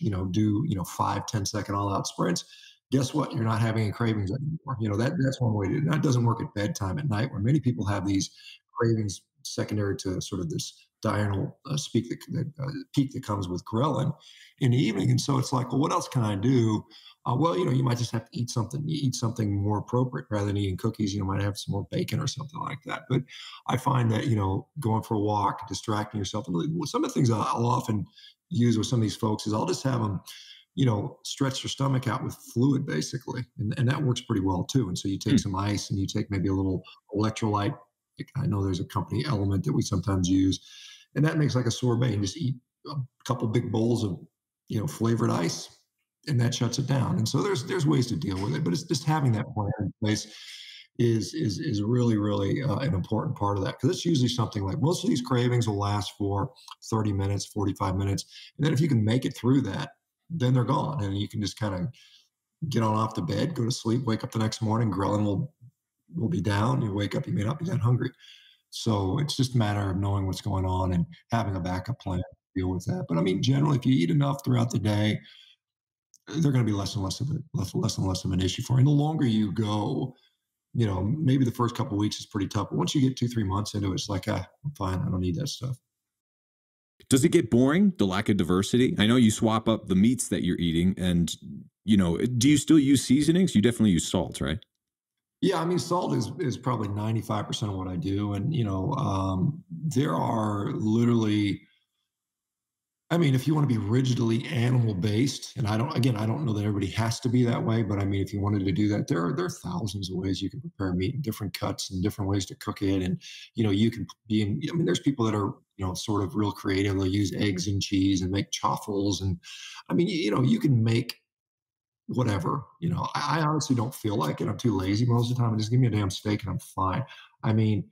you know do you know five ten second all out sprints. Guess what? You're not having any cravings anymore. You know that that's one way to that doesn't work at bedtime at night where many people have these cravings secondary to sort of this diurnal uh, speak that, that uh, peak that comes with ghrelin in the evening. And so it's like well what else can i do uh, well, you know, you might just have to eat something, you eat something more appropriate rather than eating cookies. You know, might have some more bacon or something like that. But I find that, you know, going for a walk, distracting yourself, and some of the things I'll often use with some of these folks is I'll just have them, you know, stretch their stomach out with fluid basically. And, and that works pretty well too. And so you take mm. some ice and you take maybe a little electrolyte. I know there's a company LMNT that we sometimes use, and that makes like a sorbet and just eat a couple big bowls of, you know, flavored ice and that shuts it down. And so there's there's ways to deal with it, but it's just having that plan in place is is is really really uh, an important part of that because it's usually something like most of these cravings will last for 30 minutes 45 minutes and then if you can make it through that then they're gone and you can just kind of get on off the bed go to sleep wake up the next morning ghrelin will will be down you wake up you may not be that hungry so it's just a matter of knowing what's going on and having a backup plan to deal with that but i mean generally if you eat enough throughout the day they're going to be less and less of a less, less and less of an issue for. You. And the longer you go, you know, maybe the first couple weeks is pretty tough, but once you get two three months into it, it's like, ah, I'm fine. I don't need that stuff. Does it get boring, the lack of diversity? I know you swap up the meats that you're eating, and you know, do you still use seasonings? You definitely use salt, right? Yeah, I mean, salt is is probably ninety five percent of what I do, and you know, um, there are literally I mean, if you want to be rigidly animal based, and I don't, again, I don't know that everybody has to be that way, but I mean, if you wanted to do that, there are there are thousands of ways you can prepare meat and different cuts and different ways to cook it, and you know, you can be in. I mean, there's people that are you know sort of real creative. They'll use eggs and cheese and make chaffles, and I mean, you, know, you can make whatever. You know, I, I honestly don't feel like it. I'm too lazy most of the time. I just give me a damn steak and I'm fine. I mean,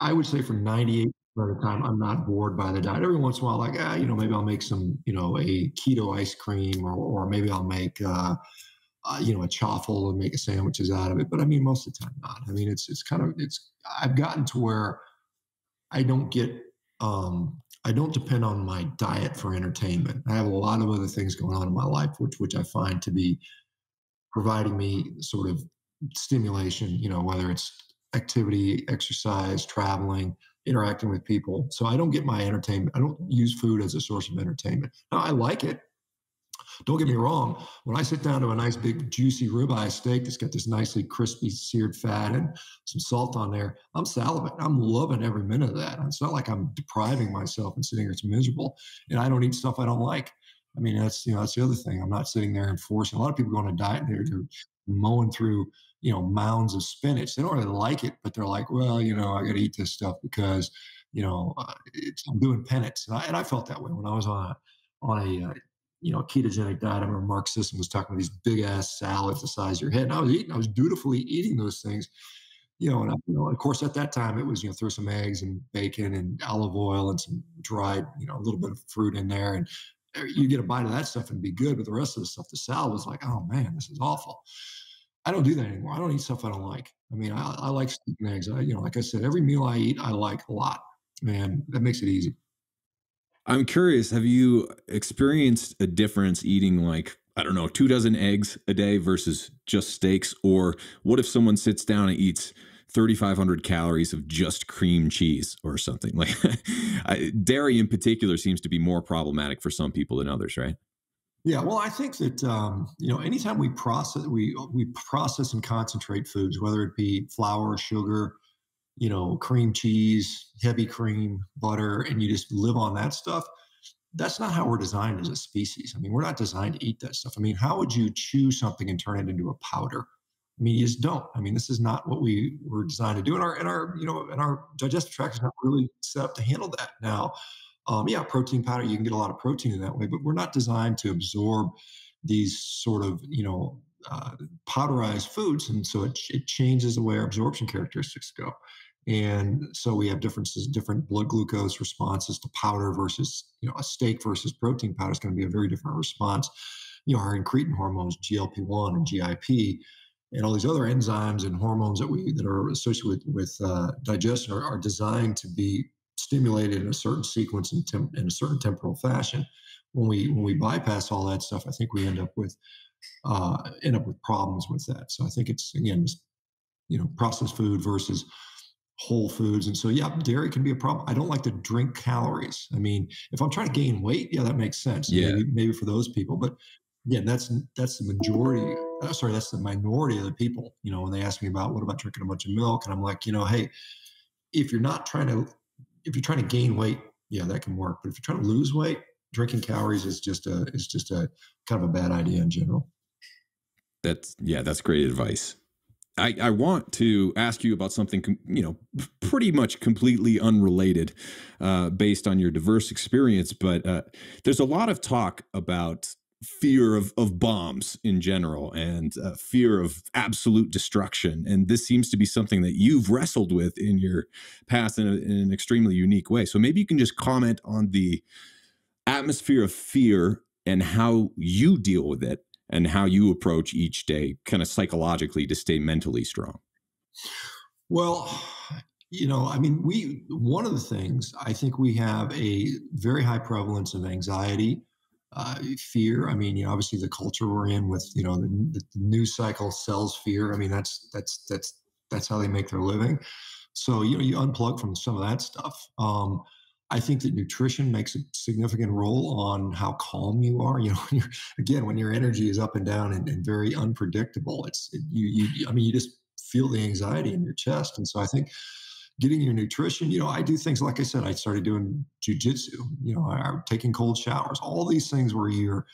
I would say for 98 by the time I'm not bored by the diet. Every once in a while, like, ah, you know, maybe I'll make some, you know, a keto ice cream or, or maybe I'll make, uh, uh, you know, a chaffle and make a sandwiches out of it. But I mean, most of the time, not. I mean, it's, it's kind of, it's, I've gotten to where I don't get, um, I don't depend on my diet for entertainment. I have a lot of other things going on in my life, which, which I find to be providing me sort of stimulation, you know, whether it's activity, exercise, traveling, interacting with people. So I don't get my entertainment. I don't use food as a source of entertainment. Now I like it. Don't get me wrong. When I sit down to a nice big juicy ribeye steak that's got this nicely crispy seared fat and some salt on there, I'm salivating. I'm loving every minute of that. It's not like I'm depriving myself and sitting here. It's miserable. And I don't eat stuff I don't like. I mean, that's you know that's the other thing. I'm not sitting there and forcing. A lot of people go on a diet. They're, they're mowing through you know mounds of spinach. They don't really like it, but they're like, well, you know, I got to eat this stuff because you know I'm doing penance. And I, and I, felt that way when I was on a on a uh, you know ketogenic diet. I remember Mark Sisson was talking about these big ass salads the size of your head, and I was eating. I was dutifully eating those things. You know, and I, you know, of course, at that time it was you know throw some eggs and bacon and olive oil and some dried you know a little bit of fruit in there, and you get a bite of that stuff and be good. But the rest of the stuff, the salad was like, oh man, this is awful. I don't do that anymore. I don't eat stuff I don't like. I mean, I, I like steak and eggs. I, you know, like I said, every meal I eat, I like a lot, and that makes it easy. I'm curious. Have you experienced a difference eating like I don't know two dozen eggs a day versus just steaks, or what if someone sits down and eats 3,500 calories of just cream cheese or something like dairy in particular seems to be more problematic for some people than others, right? Yeah, well, I think that um, you know, anytime we process, we we process and concentrate foods, whether it be flour, sugar, you know, cream cheese, heavy cream, butter, and you just live on that stuff. That's not how we're designed as a species. I mean, we're not designed to eat that stuff. I mean, how would you chew something and turn it into a powder? I mean, you just don't. I mean, this is not what we were designed to do, and our and our you know, and our digestive tract is not really set up to handle that. Now, um, yeah, protein powder, you can get a lot of protein in that way, but we're not designed to absorb these sort of, you know, uh, powderized foods. And so it, it changes the way our absorption characteristics go. And so we have differences, different blood glucose responses to powder versus, you know, a steak versus protein powder is going to be a very different response. You know, our incretin hormones, GLP-1 and GIP, and all these other enzymes and hormones that we that are associated with, with uh, digestion are, are designed to be stimulated in a certain sequence and tem- in a certain temporal fashion. When we when we bypass all that stuff, I think we end up with uh, end up with problems with that. So I think it's again, you know, processed food versus whole foods. And so, yeah, dairy can be a problem. I don't like to drink calories. I mean, if I'm trying to gain weight, yeah, that makes sense. Yeah. Maybe, maybe for those people, but again, that's that's the majority. Uh, sorry, that's the minority of the people. You know, when they ask me about what about drinking a bunch of milk, and I'm like, you know, hey, if you're not trying to if you're trying to gain weight, yeah, that can work. But if you're trying to lose weight, drinking calories is just a is just a kind of a bad idea in general. That's yeah, that's great advice. I, I want to ask you about something, you know, pretty much completely unrelated, uh, based on your diverse experience. But uh, there's a lot of talk about fear of, of bombs in general and uh, fear of absolute destruction. And this seems to be something that you've wrestled with in your past in, a, in an extremely unique way. So maybe you can just comment on the atmosphere of fear and how you deal with it and how you approach each day kind of psychologically to stay mentally strong. Well, you know, I mean, we, one of the things I think we have a very high prevalence of anxiety uh, fear. I mean, you know, obviously the culture we're in with you know the, the news cycle sells fear. I mean, that's that's that's that's how they make their living. So you know, you unplug from some of that stuff. Um, I think that nutrition makes a significant role on how calm you are. You know, when again, when your energy is up and down and, and very unpredictable, it's it, you, you, I mean, you just feel the anxiety in your chest. And so I think getting your nutrition, you know, I do things, like I said, I started doing jujitsu, you know, I, I'm taking cold showers, all these things where you're,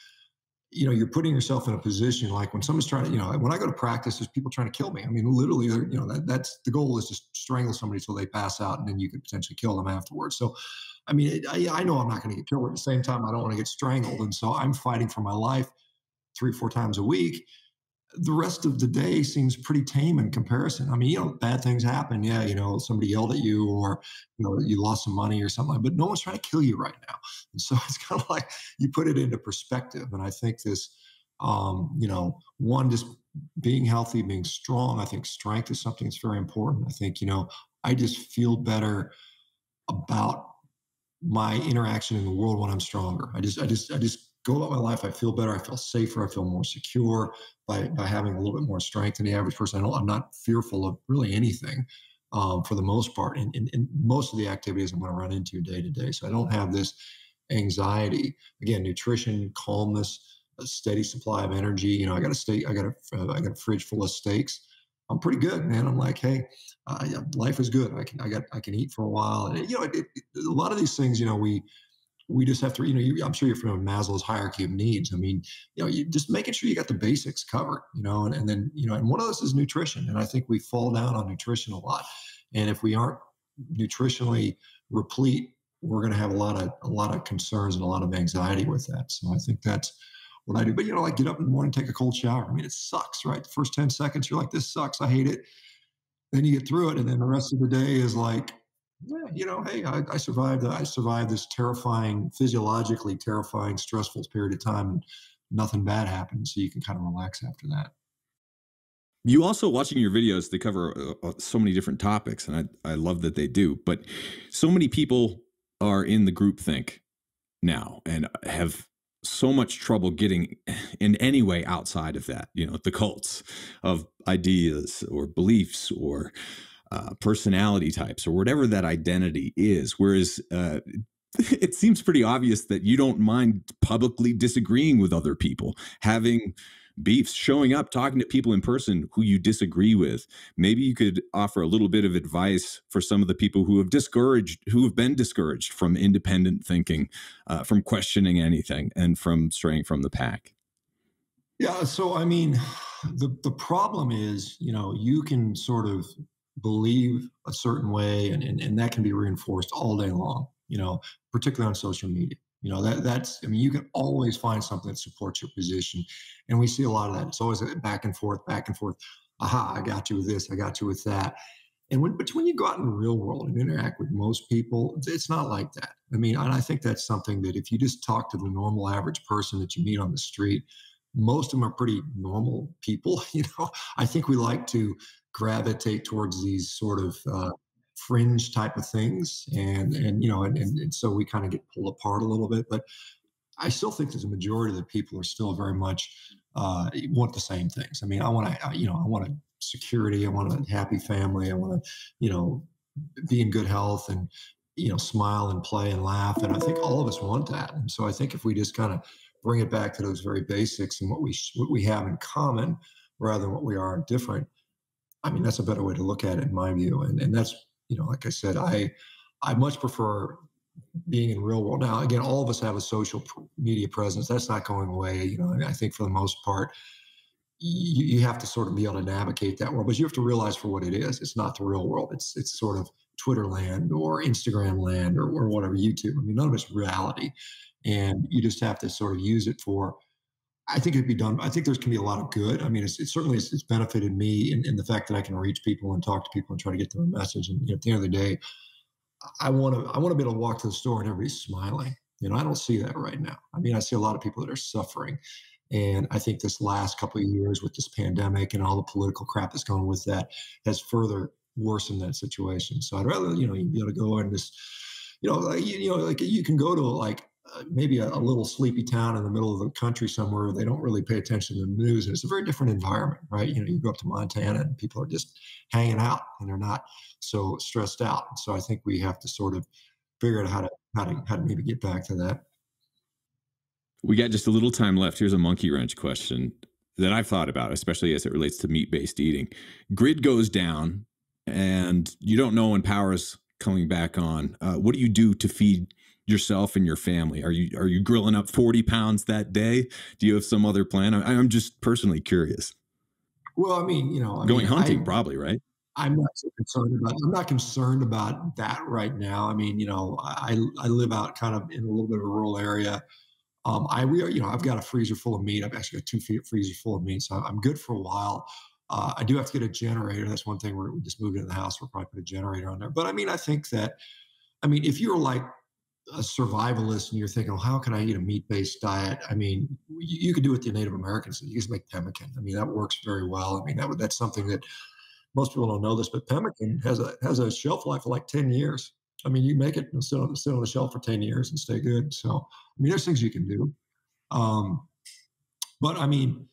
you know, you're putting yourself in a position like when someone's trying to, you know, when I go to practice, there's people trying to kill me. I mean, literally, you know, that, that's the goal is to strangle somebody till they pass out, and then you could potentially kill them afterwards. So, I mean, I, I know I'm not going to get killed. At the same time, I don't want to get strangled, and so I'm fighting for my life three, or four times a week the rest of the day seems pretty tame in comparison. I mean, you know, bad things happen. Yeah, you know, somebody yelled at you or, you know, you lost some money or something, but no one's trying to kill you right now. And so it's kind of like you put it into perspective. And I think this, um, you know, one, just being healthy, being strong, I think strength is something that's very important. I think, you know, I just feel better about my interaction in the world when I'm stronger. I just, I just, I just go about my life. I feel better. I feel safer. I feel more secure by, by having a little bit more strength than the average person. I am not fearful of really anything um, for the most part. And, and, and, most of the activities I'm going to run into day to day. So I don't have this anxiety. Again, nutrition, calmness, a steady supply of energy. You know, I got a steak, I got a, uh, I got a fridge full of steaks. I'm pretty good, man. I'm like, hey, uh, life is good. I can, I got, I can eat for a while. And you know, it, it, a lot of these things, you know, we, we just have to, you know, you, I'm sure you're with Maslow's hierarchy of needs. I mean, you know, you just making sure you got the basics covered, you know, and, and then, you know, and one of those is nutrition. And I think we fall down on nutrition a lot. And if we aren't nutritionally replete, we're going to have a lot of, a lot of concerns and a lot of anxiety with that. So I think that's what I do. But, you know, I get up in the morning, take a cold shower. I mean, it sucks, right? The first 10 seconds, you're like, this sucks. I hate it. Then you get through it. And then the rest of the day is like, you know, hey, I, I survived. I survived this terrifying, physiologically terrifying, stressful period of time, and nothing bad happened. So you can kind of relax after that. You also watching your videos, they cover uh, uh, so many different topics, and I I love that they do. But so many people are in the group think now and have so much trouble getting in any way outside of that. You know, the cults of ideas or beliefs or uh, personality types or whatever that identity is. Whereas uh, it seems pretty obvious that you don't mind publicly disagreeing with other people, having beefs, showing up, talking to people in person who you disagree with. Maybe you could offer a little bit of advice for some of the people who have discouraged, who have been discouraged from independent thinking, uh, from questioning anything, and from straying from the pack. Yeah. So, I mean, the the problem is, you know, you can sort of believe a certain way and, and, and that can be reinforced all day long you know particularly on social media you know that that's i mean you can always find something that supports your position and we see a lot of that it's always back and forth back and forth aha i got you with this i got you with that and when, but when you go out in the real world and interact with most people, it's not like that. I mean, and I think that's something that if you just talk to the normal average person that you meet on the street, most of them are pretty normal people. You know, I think we like to gravitate towards these sort of uh, fringe type of things, and and you know, and, and, and so we kind of get pulled apart a little bit. But I still think there's a majority of the people are still very much uh, want the same things. I mean, I want to, you know, I want a security, I want a happy family, I want to, you know, be in good health and you know smile and play and laugh and i think all of us want that and so i think if we just kind of bring it back to those very basics and what we what we have in common rather than what we are different I mean, that's a better way to look at it in my view. And and that's you know, like I said, I I much prefer being in real world. Now, again, all of us have a social media presence. That's not going away. You know, I think for the most part, you, you have to sort of be able to navigate that world, but you have to realize for what it is. It's not the real world. It's it's sort of Twitter land or Instagram land or, or whatever YouTube. I mean, none of it's reality, and you just have to sort of use it for I think it'd be done. I think there can be a lot of good. I mean, it's, it certainly it's, it's benefited me in, in, the fact that I can reach people and talk to people and try to get them a message. And you know, at the end of the day, I want to I want to be able to walk to the store and everybody's smiling. You know, I don't see that right now. I mean, I see a lot of people that are suffering, and I think this last couple of years with this pandemic and all the political crap that's going with that has further worsened that situation. So I'd rather you know you be able to go and just you know like, you, you know like you can go to like maybe a, a, little sleepy town in the middle of the country somewhere they don't really pay attention to the news. And it's a very different environment, right? You know, you go up to Montana and people are just hanging out and they're not so stressed out. so I think we have to sort of figure out how to how to how to maybe get back to that. We got just a little time left. Here's a monkey wrench question that I've thought about, especially as it relates to meat based eating. Grid goes down, and you don't know when power's coming back on. Uh, what do you do to feed yourself and your family? Are you are you grilling up forty pounds that day? Do you have some other plan? I, am just personally curious. Well, I mean, you know, I going mean, hunting I, probably, right? I'm not so concerned about. I'm not concerned about that right now. I mean, you know, I I live out kind of in a little bit of a rural area. Um, I we are, you know, I've got a freezer full of meat. I've actually got two freezers full of meat, so I'm good for a while. Uh, I do have to get a generator. That's one thing we just moved into the house. We'll probably put a generator on there. But I mean, I think that, I mean, if you're like a survivalist and you're thinking, well, how can I eat a meat-based diet? I mean, you, you could do it the Native Americans. You just make pemmican. I mean, that works very well. I mean, that that's something that most people don't know this, but pemmican has a has a shelf life of like 10 years. I mean, you make it and sit on, sit on the shelf for 10 years and stay good. So, I mean, there's things you can do. Um, but I mean,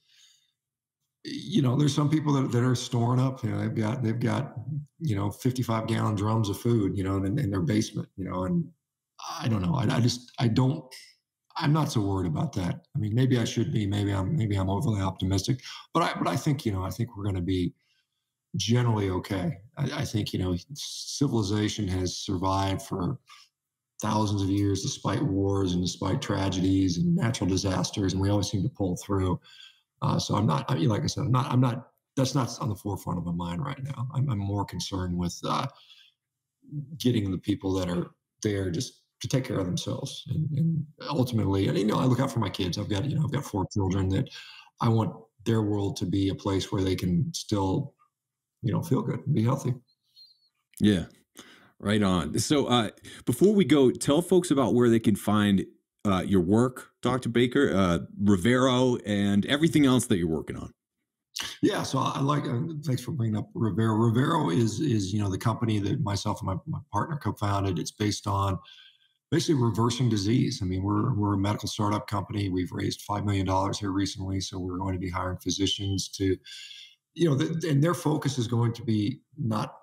you know, there's some people that, that are storing up, you know, they've got, they've got, you know, 55 gallon drums of food, you know, in, in their basement, you know, and I don't know. I, I just, I don't, I'm not so worried about that. I mean, maybe I should be, maybe I'm, maybe I'm overly optimistic, but I, but I think, you know, I think we're going to be, generally okay. I, I, think you know civilization has survived for thousands of years despite wars and despite tragedies and natural disasters, and we always seem to pull through. Uh, so I'm not, I mean, like I said, I'm not, I'm not. That's not on the forefront of my mind right now. I'm, I'm more concerned with uh, getting the people that are there just to take care of themselves, and, and ultimately, and you know, I look out for my kids. I've got, you know, I've got four children that I want their world to be a place where they can still you know feel good and be healthy. Yeah. Right on. So uh, before we go tell folks about where they can find uh, your work dr baker uh, revero and everything else that you're working on. Yeah so i like uh, thanks for bringing up revero. Revero is is you know the company that myself and my, my partner co-founded. It's based on basically reversing disease. I mean, we're we're a medical startup company. We've raised five million dollars here recently, so we're going to be hiring physicians to you know, and their focus is going to be not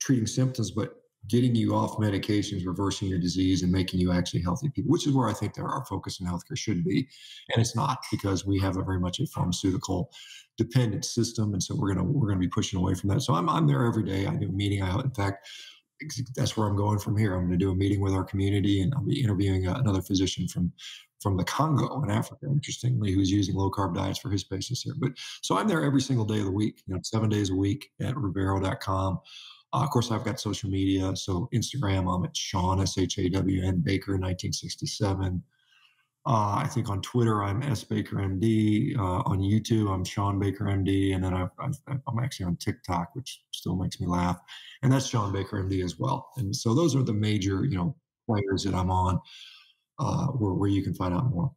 treating symptoms, but getting you off medications, reversing your disease, and making you actually healthy people, which is where I think our focus in healthcare should be. And it's not because we have a very much a pharmaceutical dependent system, and so we're gonna we're gonna be pushing away from that. So I'm I'm there every day. I do a meeting. I in fact that's where I'm going from here. I'm going to do a meeting with our community, and I'll be interviewing another physician from from the Congo in Africa, interestingly, who's using low carb diets for his patients here. But so I'm there every single day of the week, you know, seven days a week at Revero.com. Uh, of course, I've got social media. So Instagram, I'm at Shawn, S H A W N Baker 1967. Uh, I think on Twitter, I'm S Baker MD. Uh, on YouTube, I'm Shawn Baker MD. And then i am actually on TikTok, which still makes me laugh. And that's Shawn Baker MD as well. And so those are the major, you know, players that I'm on uh, where, where you can find out more.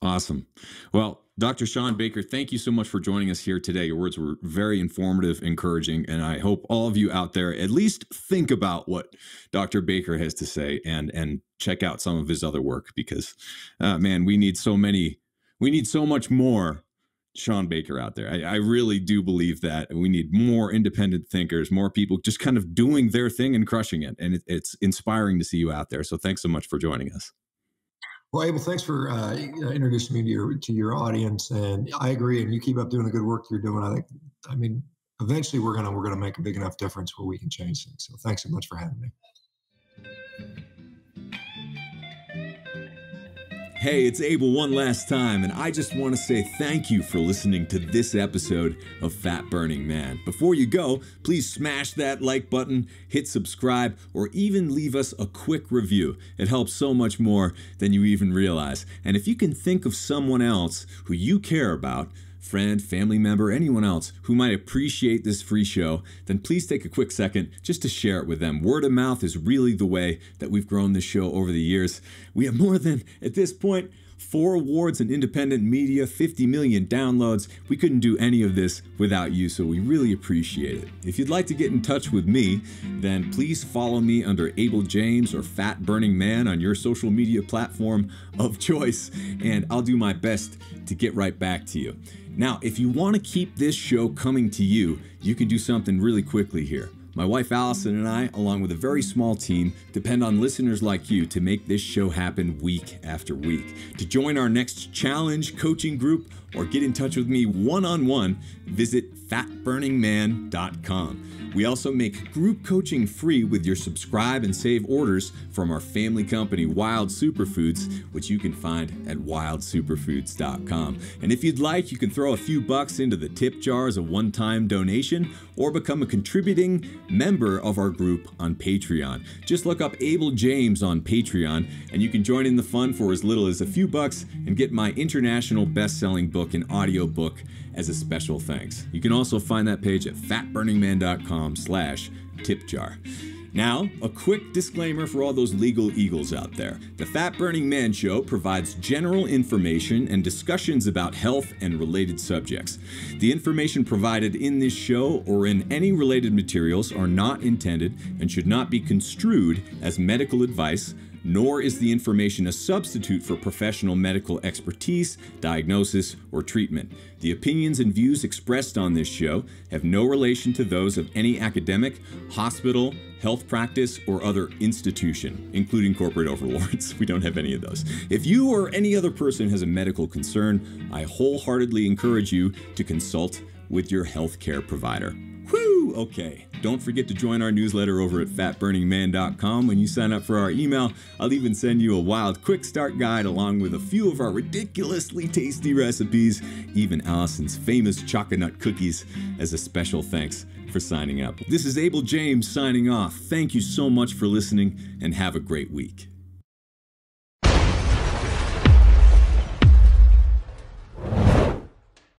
Awesome. Well, Dr. Shawn Baker, thank you so much for joining us here today. Your words were very informative, encouraging, and I hope all of you out there at least think about what Dr. Baker has to say and and check out some of his other work because, uh, man, we need so many, we need so much more Shawn Baker out there. I, I, really do believe that we need more independent thinkers, more people just kind of doing their thing and crushing it. And it, it's inspiring to see you out there. So thanks so much for joining us. Well, Abel, thanks for uh, introducing me to your to your audience, and I agree. And you keep up doing the good work you're doing. I think, I mean, eventually we're gonna we're gonna make a big enough difference where we can change things. So, thanks so much for having me. Hey, it's Abel one last time, and I just want to say thank you for listening to this episode of Fat Burning Man. Before you go, please smash that like button, hit subscribe, or even leave us a quick review. It helps so much more than you even realize. And if you can think of someone else who you care about, friend, family member, anyone else who might appreciate this free show, then please take a quick second just to share it with them. Word of mouth is really the way that we've grown this show over the years. We have more than, at this point, four awards in independent media, 50 million downloads. We couldn't do any of this without you, so we really appreciate it. If you'd like to get in touch with me, then please follow me under Abel James or Fat Burning Man on your social media platform of choice, and I'll do my best to get right back to you. Now, if you want to keep this show coming to you, you can do something really quickly here. My wife Allison and I, along with a very small team, depend on listeners like you to make this show happen week after week. To join our next challenge coaching group or get in touch with me one on one, visit fatburningman.com. We also make group coaching free with your subscribe and save orders from our family company, Wild Superfoods, which you can find at wildsuperfoods.com. And if you'd like, you can throw a few bucks into the tip jar as a one time donation or become a contributing member of our group on Patreon. Just look up Abel James on Patreon and you can join in the fun for as little as a few bucks and get my international best selling book and audiobook as a special thanks. You can also find that page at fatburningman.com slash tipjar. Now, a quick disclaimer for all those legal eagles out there. The Fat Burning Man Show provides general information and discussions about health and related subjects. The information provided in this show or in any related materials are not intended and should not be construed as medical advice nor is the information a substitute for professional medical expertise, diagnosis, or treatment. The opinions and views expressed on this show have no relation to those of any academic, hospital, health practice, or other institution, including corporate overlords. We don't have any of those. If you or any other person has a medical concern, I wholeheartedly encourage you to consult with your healthcare provider. Whew, okay. Don't forget to join our newsletter over at fatburningman.com. When you sign up for our email, I'll even send you a wild quick start guide along with a few of our ridiculously tasty recipes, even Allison's famous chocolate cookies, as a special thanks for signing up. This is Abel James signing off. Thank you so much for listening and have a great week.